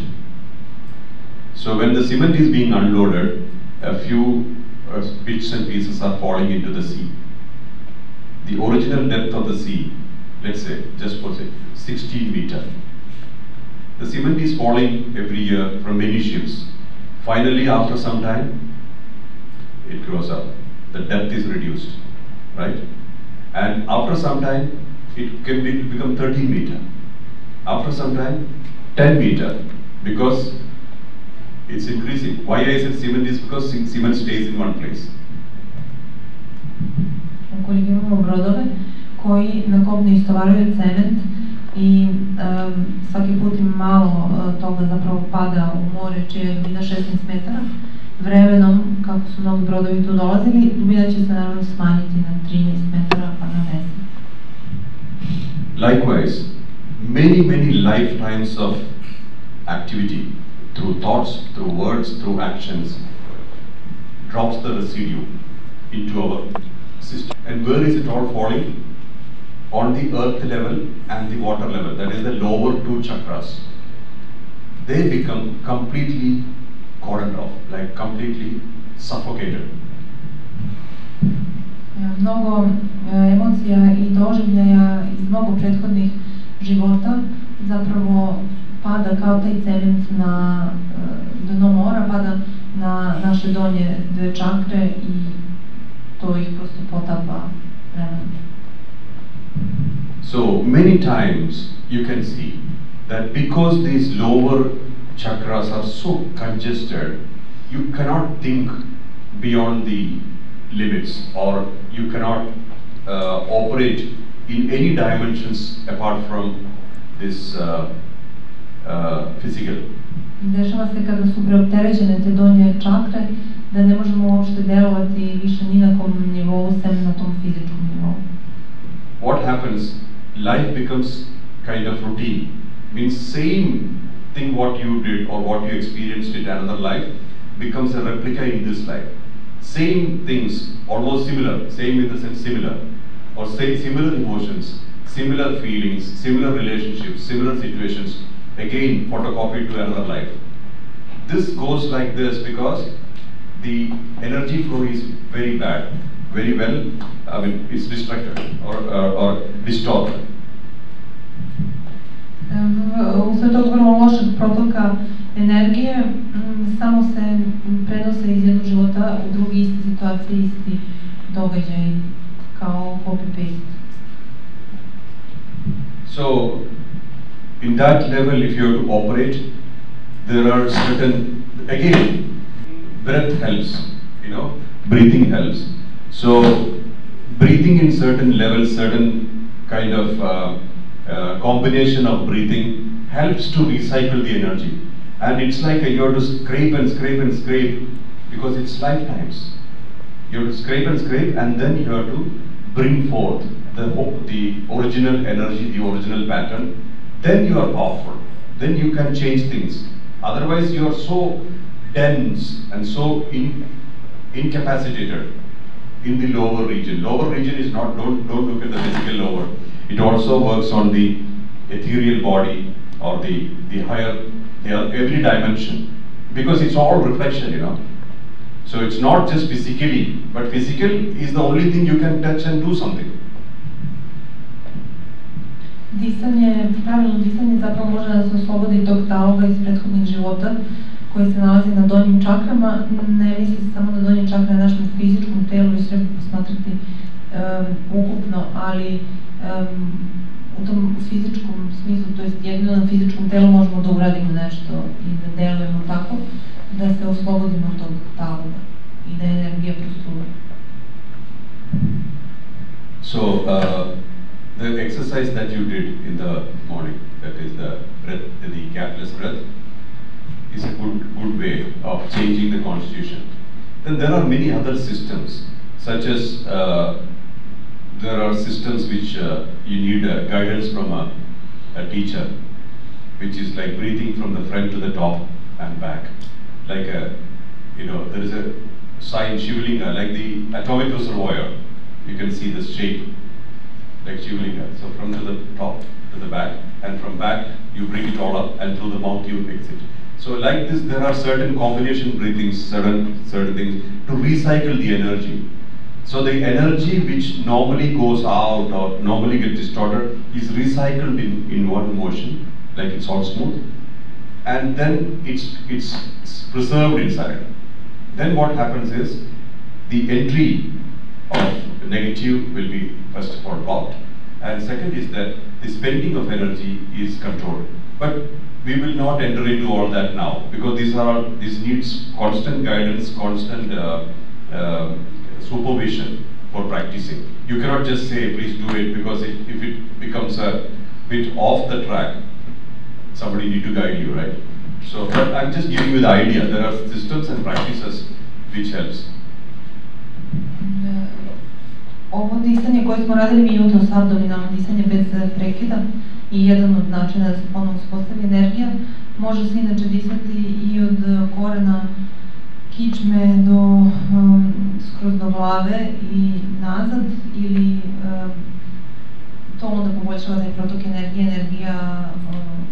So when the cement is being unloaded, a few uh, bits and pieces are falling into the sea. The original depth of the sea, let's say, just for say, 16 meter. The cement is falling every year from many ships. Finally, after some time, it grows up. The depth is reduced, right? And after some time, it can be, become 13 meter. After some time, 10 meter, because it's increasing. Why I said cement is because ce- cement stays in one place. Ukoliko imamo brodove koji na kopnu istovaruju cement i um, svaki put im malo uh, toga zapravo pada u more čija je dubina 16 metara, vremenom, kako su mnogi brodovi tu dolazili, dubina će se naravno smanjiti na 13 metara pa na 10. Likewise, many, many lifetimes of activity through thoughts, through words, through actions drops the residue into our system. And where is it all falling? On the earth level and the water level, that is the lower two chakras. They become completely cordoned off, like completely suffocated. Mnogo e, emocija i doživljaja iz mnogo prethodnih života zapravo pada kao taj cement na e, dno mora, pada na naše donje dve čakre i to ih prosto potapa vremenom. So many times you can see that because these lower chakras are so congested, you cannot think beyond the limits or you cannot uh, operate in any dimensions apart from this uh, uh, physical. Dešava se kada su preopterećene te donje čakre da ne možemo uopšte delovati više ni na kom nivou sem na tom fizičkom nivou. What happens? Life becomes kind of routine. Means same thing what you did or what you experienced in another life becomes a replica in this life. Same things, almost similar, same in the sense similar, or say similar emotions, similar feelings, similar relationships, similar situations, again photocopied to another life. This goes like this because the energy flow is very bad, very well, I mean, it's distracted or, or, or distorted. Tog vrlo lošeg protoka energije, mm, samo se prenose iz jednog života u drugi situacije, isti događaj, kao copy-paste. So, in that level, if you have to operate, there are certain, again, breath helps, you know, breathing helps. So, breathing in certain levels, certain kind of uh, uh, combination of breathing helps to recycle the energy. And it's like you have to scrape and scrape and scrape because it's lifetimes. You have to scrape and scrape and then you have to bring forth the, the original energy, the original pattern. Then you are powerful. Then you can change things. Otherwise, you are so dense and so in, incapacitated in the lower region. Lower region is not, don't, don't look at the physical lower. It also works on the ethereal body or the, the higher, the every dimension. Because it's all reflection, you know. So it's not just physically, but physical is the only thing you can touch and do something. Disanje, pravilno disanje zapravo može da se oslobodi tog taloga iz prethodnih života koji se nalazi na donjim čakrama. Ne misli se samo na donje čakre na našem fizičkom telu, već treba posmatrati um, ukupno, ali um, u tom fizičkom smislu, to jest jedino na fizičkom telu možemo da uradimo nešto i da delujemo tako, da se oslobodimo tog taloga i da energija prostuje. So uh, the exercise that you did in the morning, that is the breath, the gapless breath, is a good good way of changing the constitution. Then there are many other systems, such as uh, there are systems which uh, you need uh, guidance from a, a teacher, which is like breathing from the front to the top and back, like a, you know, there is a sign Shivlinga, like the atomic reservoir. You can see the shape, like Shivlinga. So from to the top to the back, and from back you bring it all up, and through the mouth you exit. So like this, there are certain combination breathings, certain certain things to recycle the energy. So the energy which normally goes out or normally get distorted is recycled in, in one motion, like it's all smooth, and then it's it's preserved inside. Then what happens is the entry of negative will be first of all blocked, and second is that the spending of energy is controlled. But we will not enter into all that now because these are this needs constant guidance, constant uh, uh, supervision for practicing. You cannot just say please do it because it, if it becomes a bit off the track, somebody need to guide you, right? So but I'm just giving you the idea. There are systems and practices which helps. Ovo disanje koje smo radili mi jutro s abdominalno disanje bez eh, prekida i jedan od načina da se ponovno uspostavi energija. Može se inače disati i od eh, korena kičme do um, skroz do glave i nazad ili um, to onda poboljšava taj protok energije, energija um,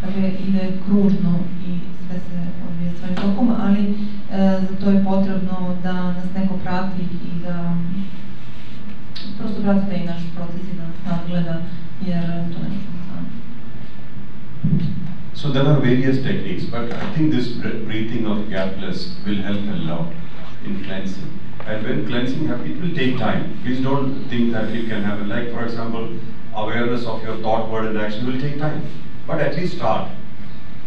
dakle, ide kružno i sve se odvije svojim tokom, ali e, za to je potrebno da nas neko prati i da prosto prati da i naš proces i da nas nadgleda, jer to ne. So there are various techniques, but I think this breathing of gapless will help a lot in cleansing. And when cleansing happens, it will take time. Please don't think that it can happen. Like for example, awareness of your thought, word, and action will take time. But at least start.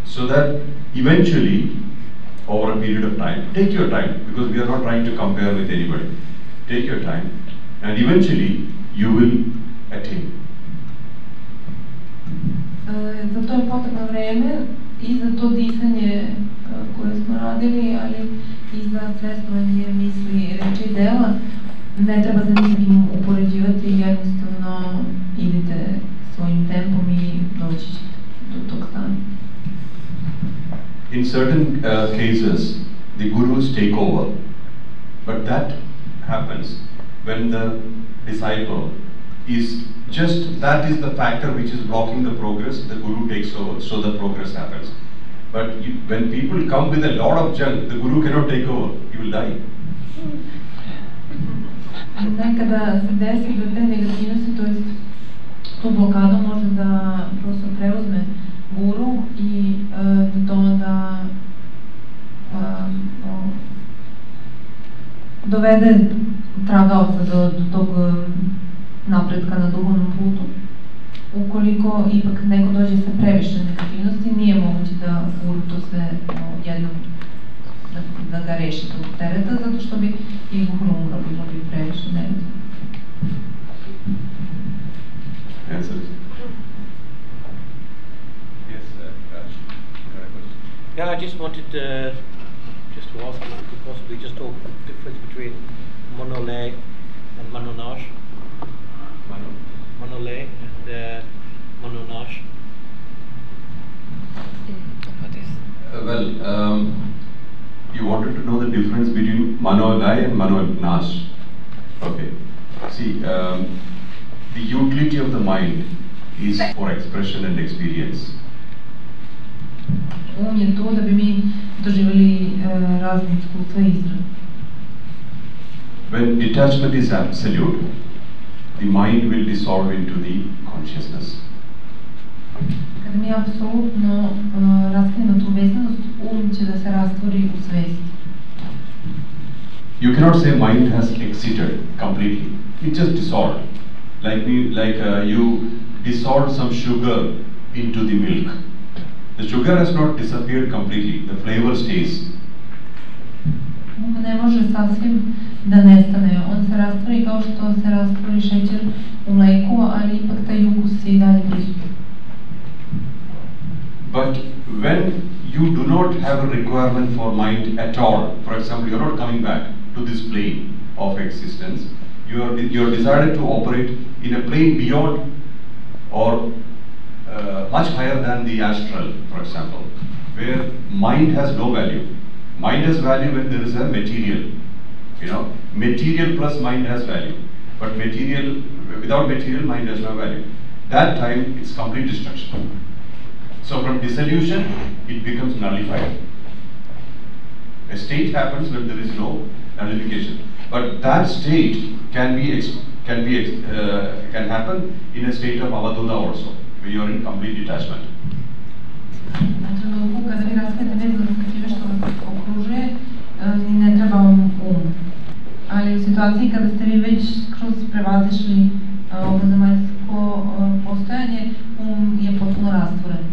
So that eventually, over a period of time, take your time, because we are not trying to compare with anybody. Take your time, and eventually you will attain. Za to je potrebno vreme i za to disanje koje smo radili, ali i za misli, reči i dela. Ne treba nikim upoređivati, jednostavno idite svojim tempom i doći ćete do tog. In certain uh, cases, the gurus take over, but that happens when the disciple is just that is the factor which is blocking the progress. The guru takes over, so the progress happens. But you, when people come with a lot of junk, the guru cannot take over. He will die. Da te negativnosti, to jest tu blokadu može da prosto preuzme guru i uh, da to onda uh, dovede tragaoca do, do tog napretka na duhovnom putu. Ukoliko ipak neko dođe sa previše negativnosti, nije moguće da guru to sve jednom da, da ga reši tog tereta, zato što bi i guru umro, bilo bi previše negativno. Answers. Yes, uh, Raj? Yeah, I just wanted uh, just to ask if you could possibly just talk the difference between monole and mononash. Manu. Monole and uh, mononash. Uh, well, um, you wanted to know the difference between mano Manolaya and Manonasha. Okay. See, um, the utility of the mind is for expression and experience. Ум je tu da bi mi doživjeli e, razne iskustva i izraz. When detachment is absolute, the mind will dissolve into the consciousness. Kada mi apsolutno uh, um će da se rastvori u svesti. You cannot say mind has exited completely. It just dissolved. Like me, like uh, you dissolve some sugar into the milk. The sugar has not disappeared completely. The flavor stays. Ne može sasvim taj ukus je i dalje prisutan. But when you do not have a requirement for mind at all, for example, you're not coming back to this plane of existence, you are, you are decided to operate in a plane beyond or uh, much higher than the astral, for example, where mind has no value. Mind has value when there is a material. You know, material plus mind has value, but material without material mind has no value. That time it's complete destruction. So from dissolution, it becomes nullified. A state happens when there is no nullification, but that state can be can be uh, can happen in a state of avadhuta also, when you are in complete detachment. Na trenutku kada vi raskidate vezanost sa time što vas okružuje, e, ni ne treba vam um. Ali u situaciji kada ste vi već kroz prevazišli ovo zemaljsko postojanje, um je potpuno rastvoren.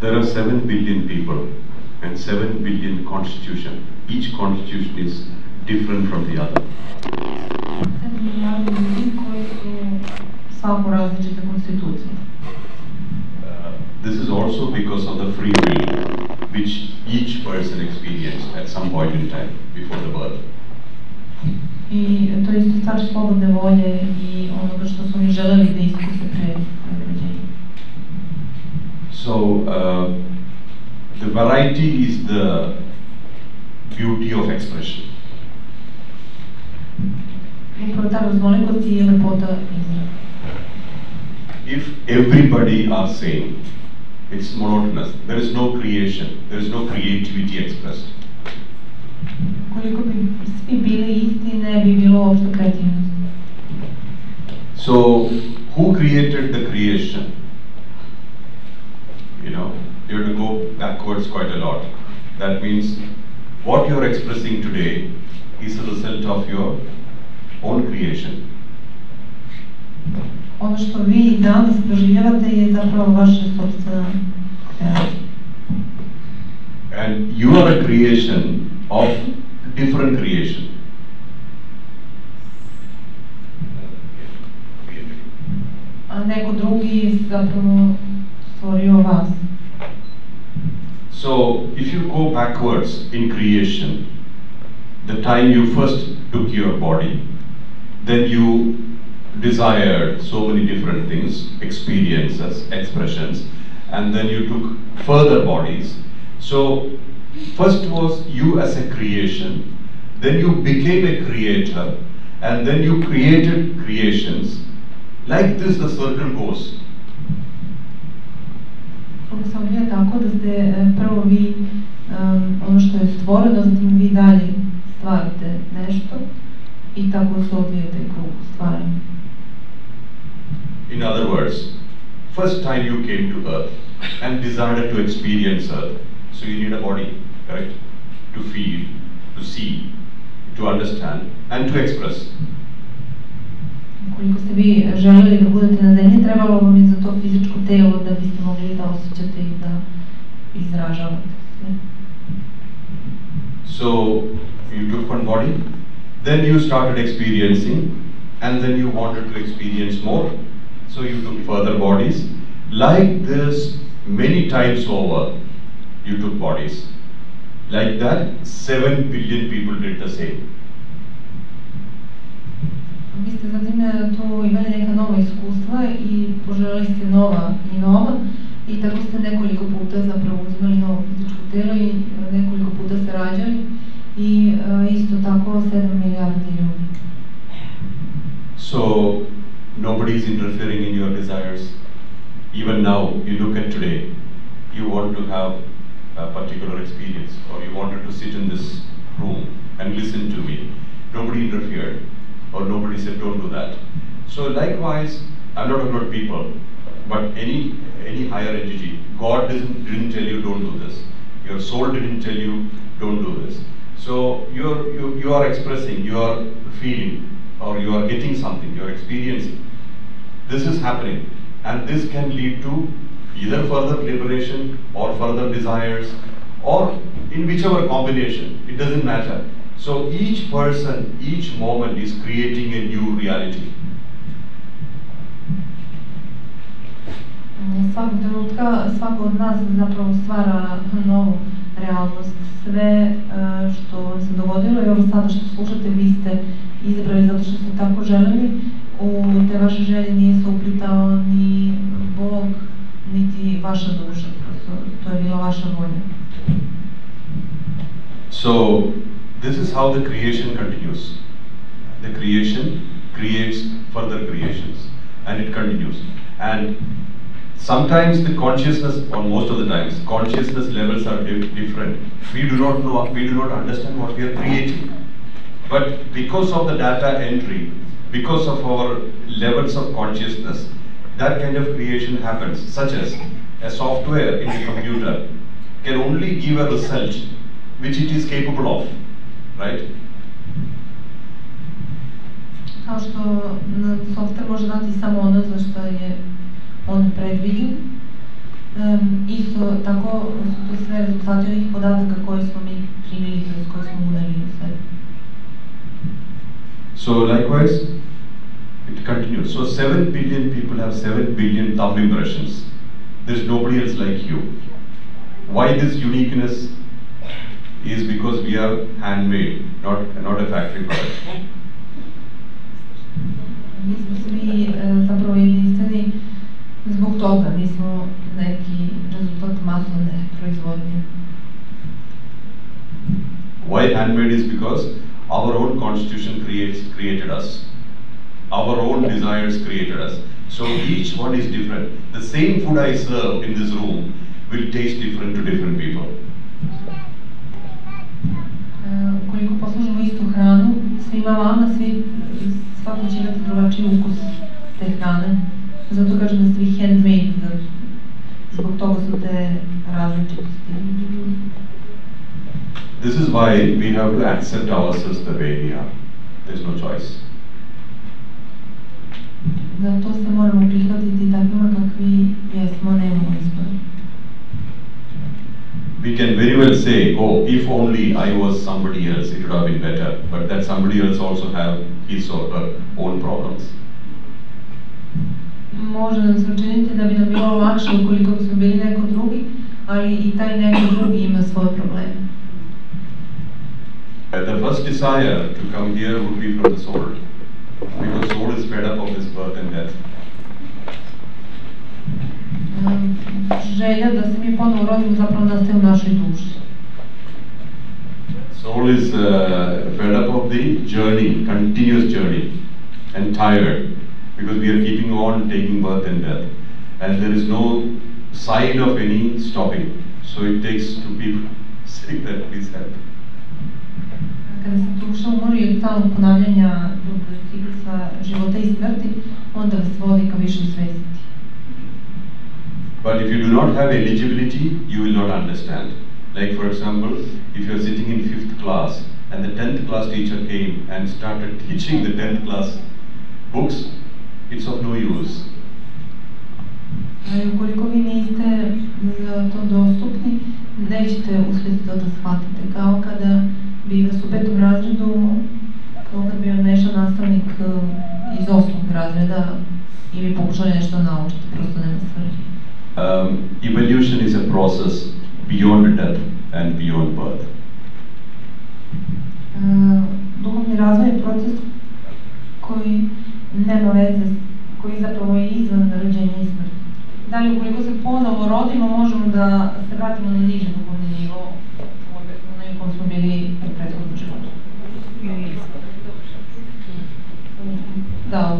There are seven billion people and seven billion constitution. Each constitution is different from the other. Sedam milijardi ljudi koji su svako različite konstitucije. Uh, this is also because of the free will which each person experienced at some point in time before the birth. I to je isto stvar slobodne volje i onoga što su oni želeli da iskuse pre rođenja. So uh, the variety is the beauty of expression. Upravo ta raznolikost je lepota izraza. If everybody are same, it's monotonous. There is no creation. There is no creativity expressed. Koliko bi svi bili isti, ne bi bilo uopšte kreativnosti. So who created the creation? You know, you have to go backwards quite a lot. That means what you're expressing today is a result of your own creation. Ono što vi danas doživljavate je zapravo vaša sobstvena kreacija. And you are a creation of different creation. A neko drugi zapravo stvorio vas. So if you go backwards in creation, the time you first took your body, then you desired so many different things, experiences, expressions, and then you took further bodies. So first was you as a creation, then you became a creator, and then you created creations. Like this the circle goes. Se odvija tako da ste prvo vi um, ono što je stvoreno, zatim vi dalje stvarate nešto i tako se odvija taj krug stvaranja. In other words, first time you came to earth and desired to experience earth, so you need a body, correct? To feel, to see, to understand, and to express. Koliko ste vi želeli da budete na zemlji, trebalo vam je za to fizičko telo da biste mogli da osjećate i da izražavate sve. So you took one body, then you started experiencing, and then you wanted to experience more, so you took further bodies. Like this, many times over, you took bodies. Like that, 7 billion people did the same. Vi ste zatim e, tu imali neka nova iskustva i poželjeli ste nova i nova i tako ste nekoliko puta zapravo uzimali novo fizičko telo i e, nekoliko puta se rađali you want to have a particular experience or you wanted to sit in this room and listen to me. Nobody interfered or nobody said don't do that. So likewise, I'm not talking about people, but any any higher entity, God doesn't didn't tell you don't do this. Your soul didn't tell you don't do this. So you're you, you are expressing, you are feeling, or you are getting something, you're experiencing. This is happening, and this can lead to either further liberation or further desires, or in whichever combination, it doesn't matter. So each person, each moment is creating a new reality. Svakog trenutka svako od nas zapravo stvara novu realnost. Sve e, što vam se dogodilo i ovo sada što slušate vi ste izabrali zato što ste tako želeli. U te vaše želje nije se uplitao ni Bog, niti vaša duša. To je bila vaša volja. So this is how the creation continues. The creation creates further creations and it continues. And sometimes the consciousness, or most of the times, consciousness levels are di- different. We do not know, we do not understand what we are creating. But because of the data entry, because of our levels of consciousness, that kind of creation happens, such as a software in a computer can only give a result which it is capable of, right? Kao što software može dati samo ono za što um. So likewise, it continues. So 7 billion people have 7 billion thumb impressions. There's nobody else like you. Why this uniqueness is because we are handmade, not, not a factory product. Mi smo svi e, zapravo jedinstveni zbog toga, nismo neki rezultat masovne proizvodnje. Why handmade is because our own constitution creates created us. Our own desires created us. So each one is different. The same food I serve in this room will taste different to different people. Ukoliko poslužimo istu hranu, svima vama, svi, svako će imati drugačiji ukus te hrane. Zato kažem da ste vi handmade, da, zbog toga su te različitosti. This is why we have to accept ourselves the way we are. There's no choice. Zato se moramo prihvatiti takvima kakvi jesmo, nemamo izbora. We can very well say, oh, if only I was somebody else, it would have been better. But that somebody else also have his or her own problems. Može nam se učiniti da bi nam bilo lakše ukoliko bili neko drugi, ali i taj neko drugi ima svoje probleme. The first desire to come here would be from the soul. Because soul is fed up of this birth and death. Um, Želja da se mi ponovo rodimo zapravo nastaje u našoj duši. Soul is uh, fed up of the journey, continuous journey, and tired because we are keeping on taking birth and death. And there is no sign of any stopping. So it takes two people (laughs) saying that please help. Kada se duša umori od stalnog ponavljanja tog ciklusa života i smrti, onda vas vodi ka višoj svesti. But if you do not have eligibility, you will not understand. Like for example, if you are sitting in fifth class and the 10th class teacher came and started (laughs) teaching the 10th class books, it's of no use. Ali ukoliko vi niste za to dostupni, nećete uspjeti to da shvatite. Kao kada bi vas u petom razredu, kao kad bi vam nešao nastavnik iz osmog razreda i vi pokušali nešto naučite, prosto nema svrhe. Um, evolution is a process beyond death and beyond birth.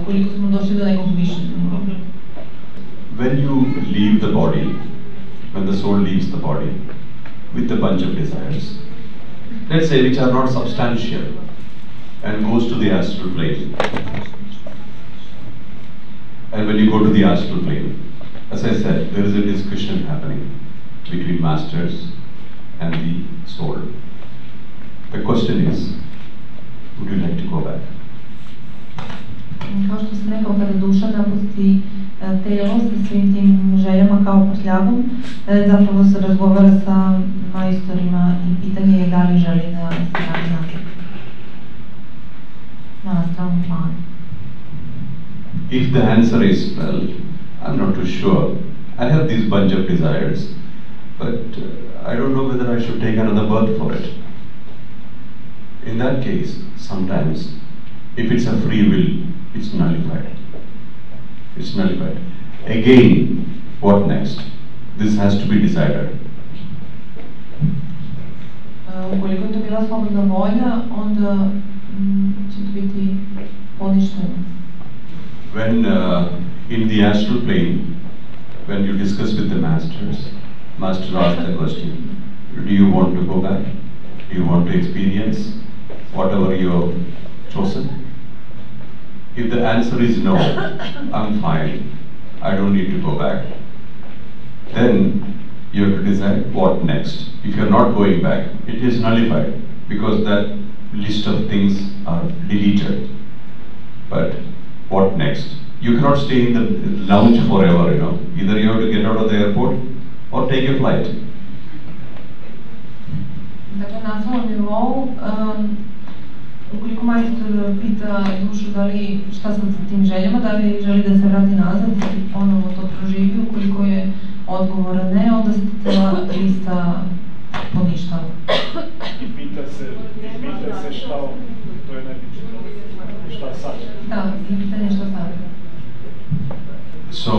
When you leave the body, when the soul leaves the body with a bunch of desires, let's say which are not substantial, and goes to the astral plane. And when you go to the astral plane, as I said, there is a discussion happening between masters and the soul. The question is, would you like to go back? Kao što sam rekao, kada duša napusti telo sa svim tim željama kao zapravo se razgovara sa majstorima i pitanje je da li želi da se nazad na astralni plan. If the answer is, well, I'm not too sure. I have this bunch of desires, but uh, I don't know whether I should take another birth for it. In that case, sometimes, if it's a free will, it's nullified. It's nullified. Again, what next? This has to be decided. Ukoliko je to bila slobodna volja, onda mm, će to biti poništeno. When uh, in the astral plane, when you discuss with the masters, master asks the question, do you want to go back? Do you want to experience whatever you have chosen? If the answer is no, (laughs) I'm fine, I don't need to go back, then you have to decide what next. If you're not going back, it is nullified because that list of things are deleted. But what next? You cannot stay in the lounge forever, you know. Either you have to get out of the airport or take a flight. Samom nivou, um, ukoliko majstor pita dušu da li šta sad sa tim željama, da li želi da se vrati nazad i ponovo to proživi, ukoliko je odgovor ne, onda se cijela lista poništava. I pita se, i pita se šta on, to je najbitnije, šta sad. Da, i pitanje je šta sad. So,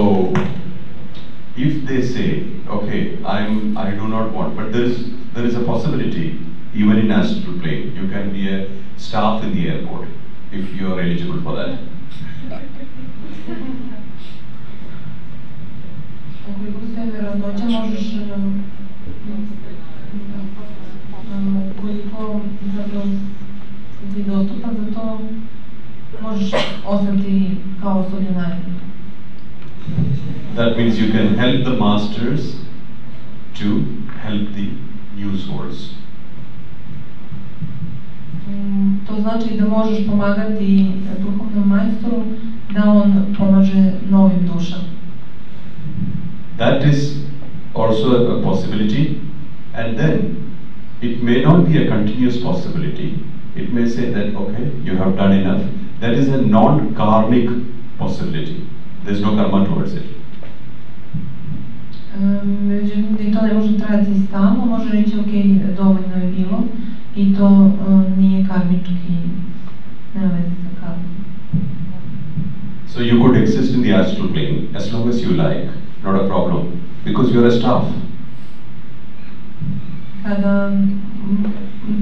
if they say, okay, I'm, I do not want, but there is, there is a possibility, even in astral plane, you can be a staff in the airport if you are eligible for that. That means you can help the masters to help the new souls. Mm, To znači da možeš pomagati duhovnom majstoru da on novim dušama. That is also a possibility, and then it may not be a continuous possibility. It may say that, okay, you have done enough. That is a non karmic possibility. There's no karma towards it. Um, Međutim, i to ne može trajati stalno, može reći, ok, dovoljno je bilo i to nema veze sa karmom. So you could exist in the astral plane as long as you like, not a problem, because you're a staff. Kada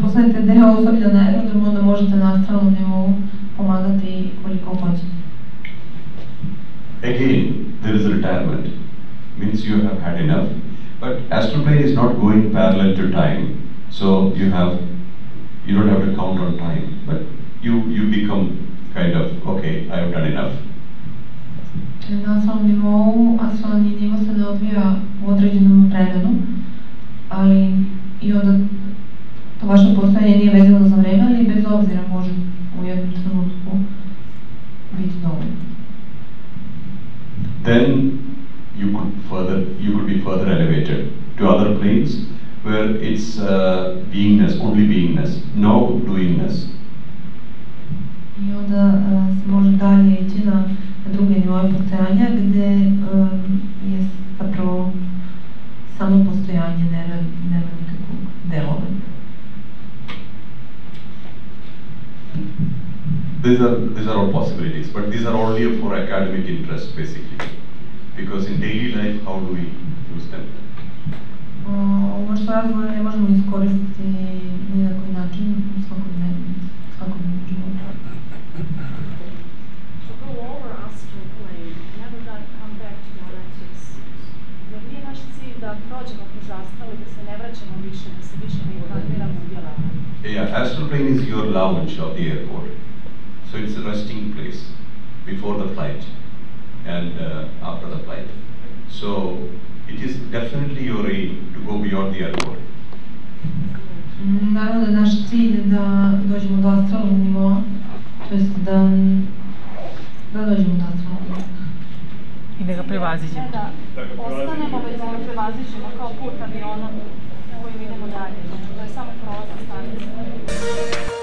postanete deo osoblja na aerodromu, onda možete na astralnom nivou pomagati koliko hoćete. Again, there is retirement, means you have had enough. But astral plane is not going parallel to time, so you have, you don't have to count on time, but you you become kind of okay. I have done enough. Na astralnom nivou, astralni nivo se ne odvija u određenom vremenu, ali i onda to vaše postojanje nije vezano za vreme, ali bez obzira može u jednom trenutku biti dovoljno. Then you could further, you could be further elevated to other planes where it's uh, beingness, only beingness, no doingness. I onda uh, može dalje ići na, druge nivoje postojanja gde um, je zapravo samo postojanje, ne, nema nikakvog delovanja. These are, these are all possibilities, but these are only for academic interest basically. Because in daily life, how do we use them? O, Ovo što razgovore ne možemo iskoristiti ni na koji način u svakodnevnom svakodnevnom životu. Go over astral never come back to Atlantis. Zar nije naš cilj da prođemo kroz astral i da se ne vraćamo više, da se više u bijela. Yeah, astral plane is your lounge of the airport. So it's a resting place before the flight and uh, after the flight. So it is definitely your aim to go beyond the airport. Naravno da je naš cilj da dođemo do astralnog nivoa, to jest da, da dođemo do astralnog nivoa. I da ga prevaziđemo. Da, ostanemo, već da ga prevaziđemo kao put aviona kojim idemo dalje. To je samo prolazna stanica.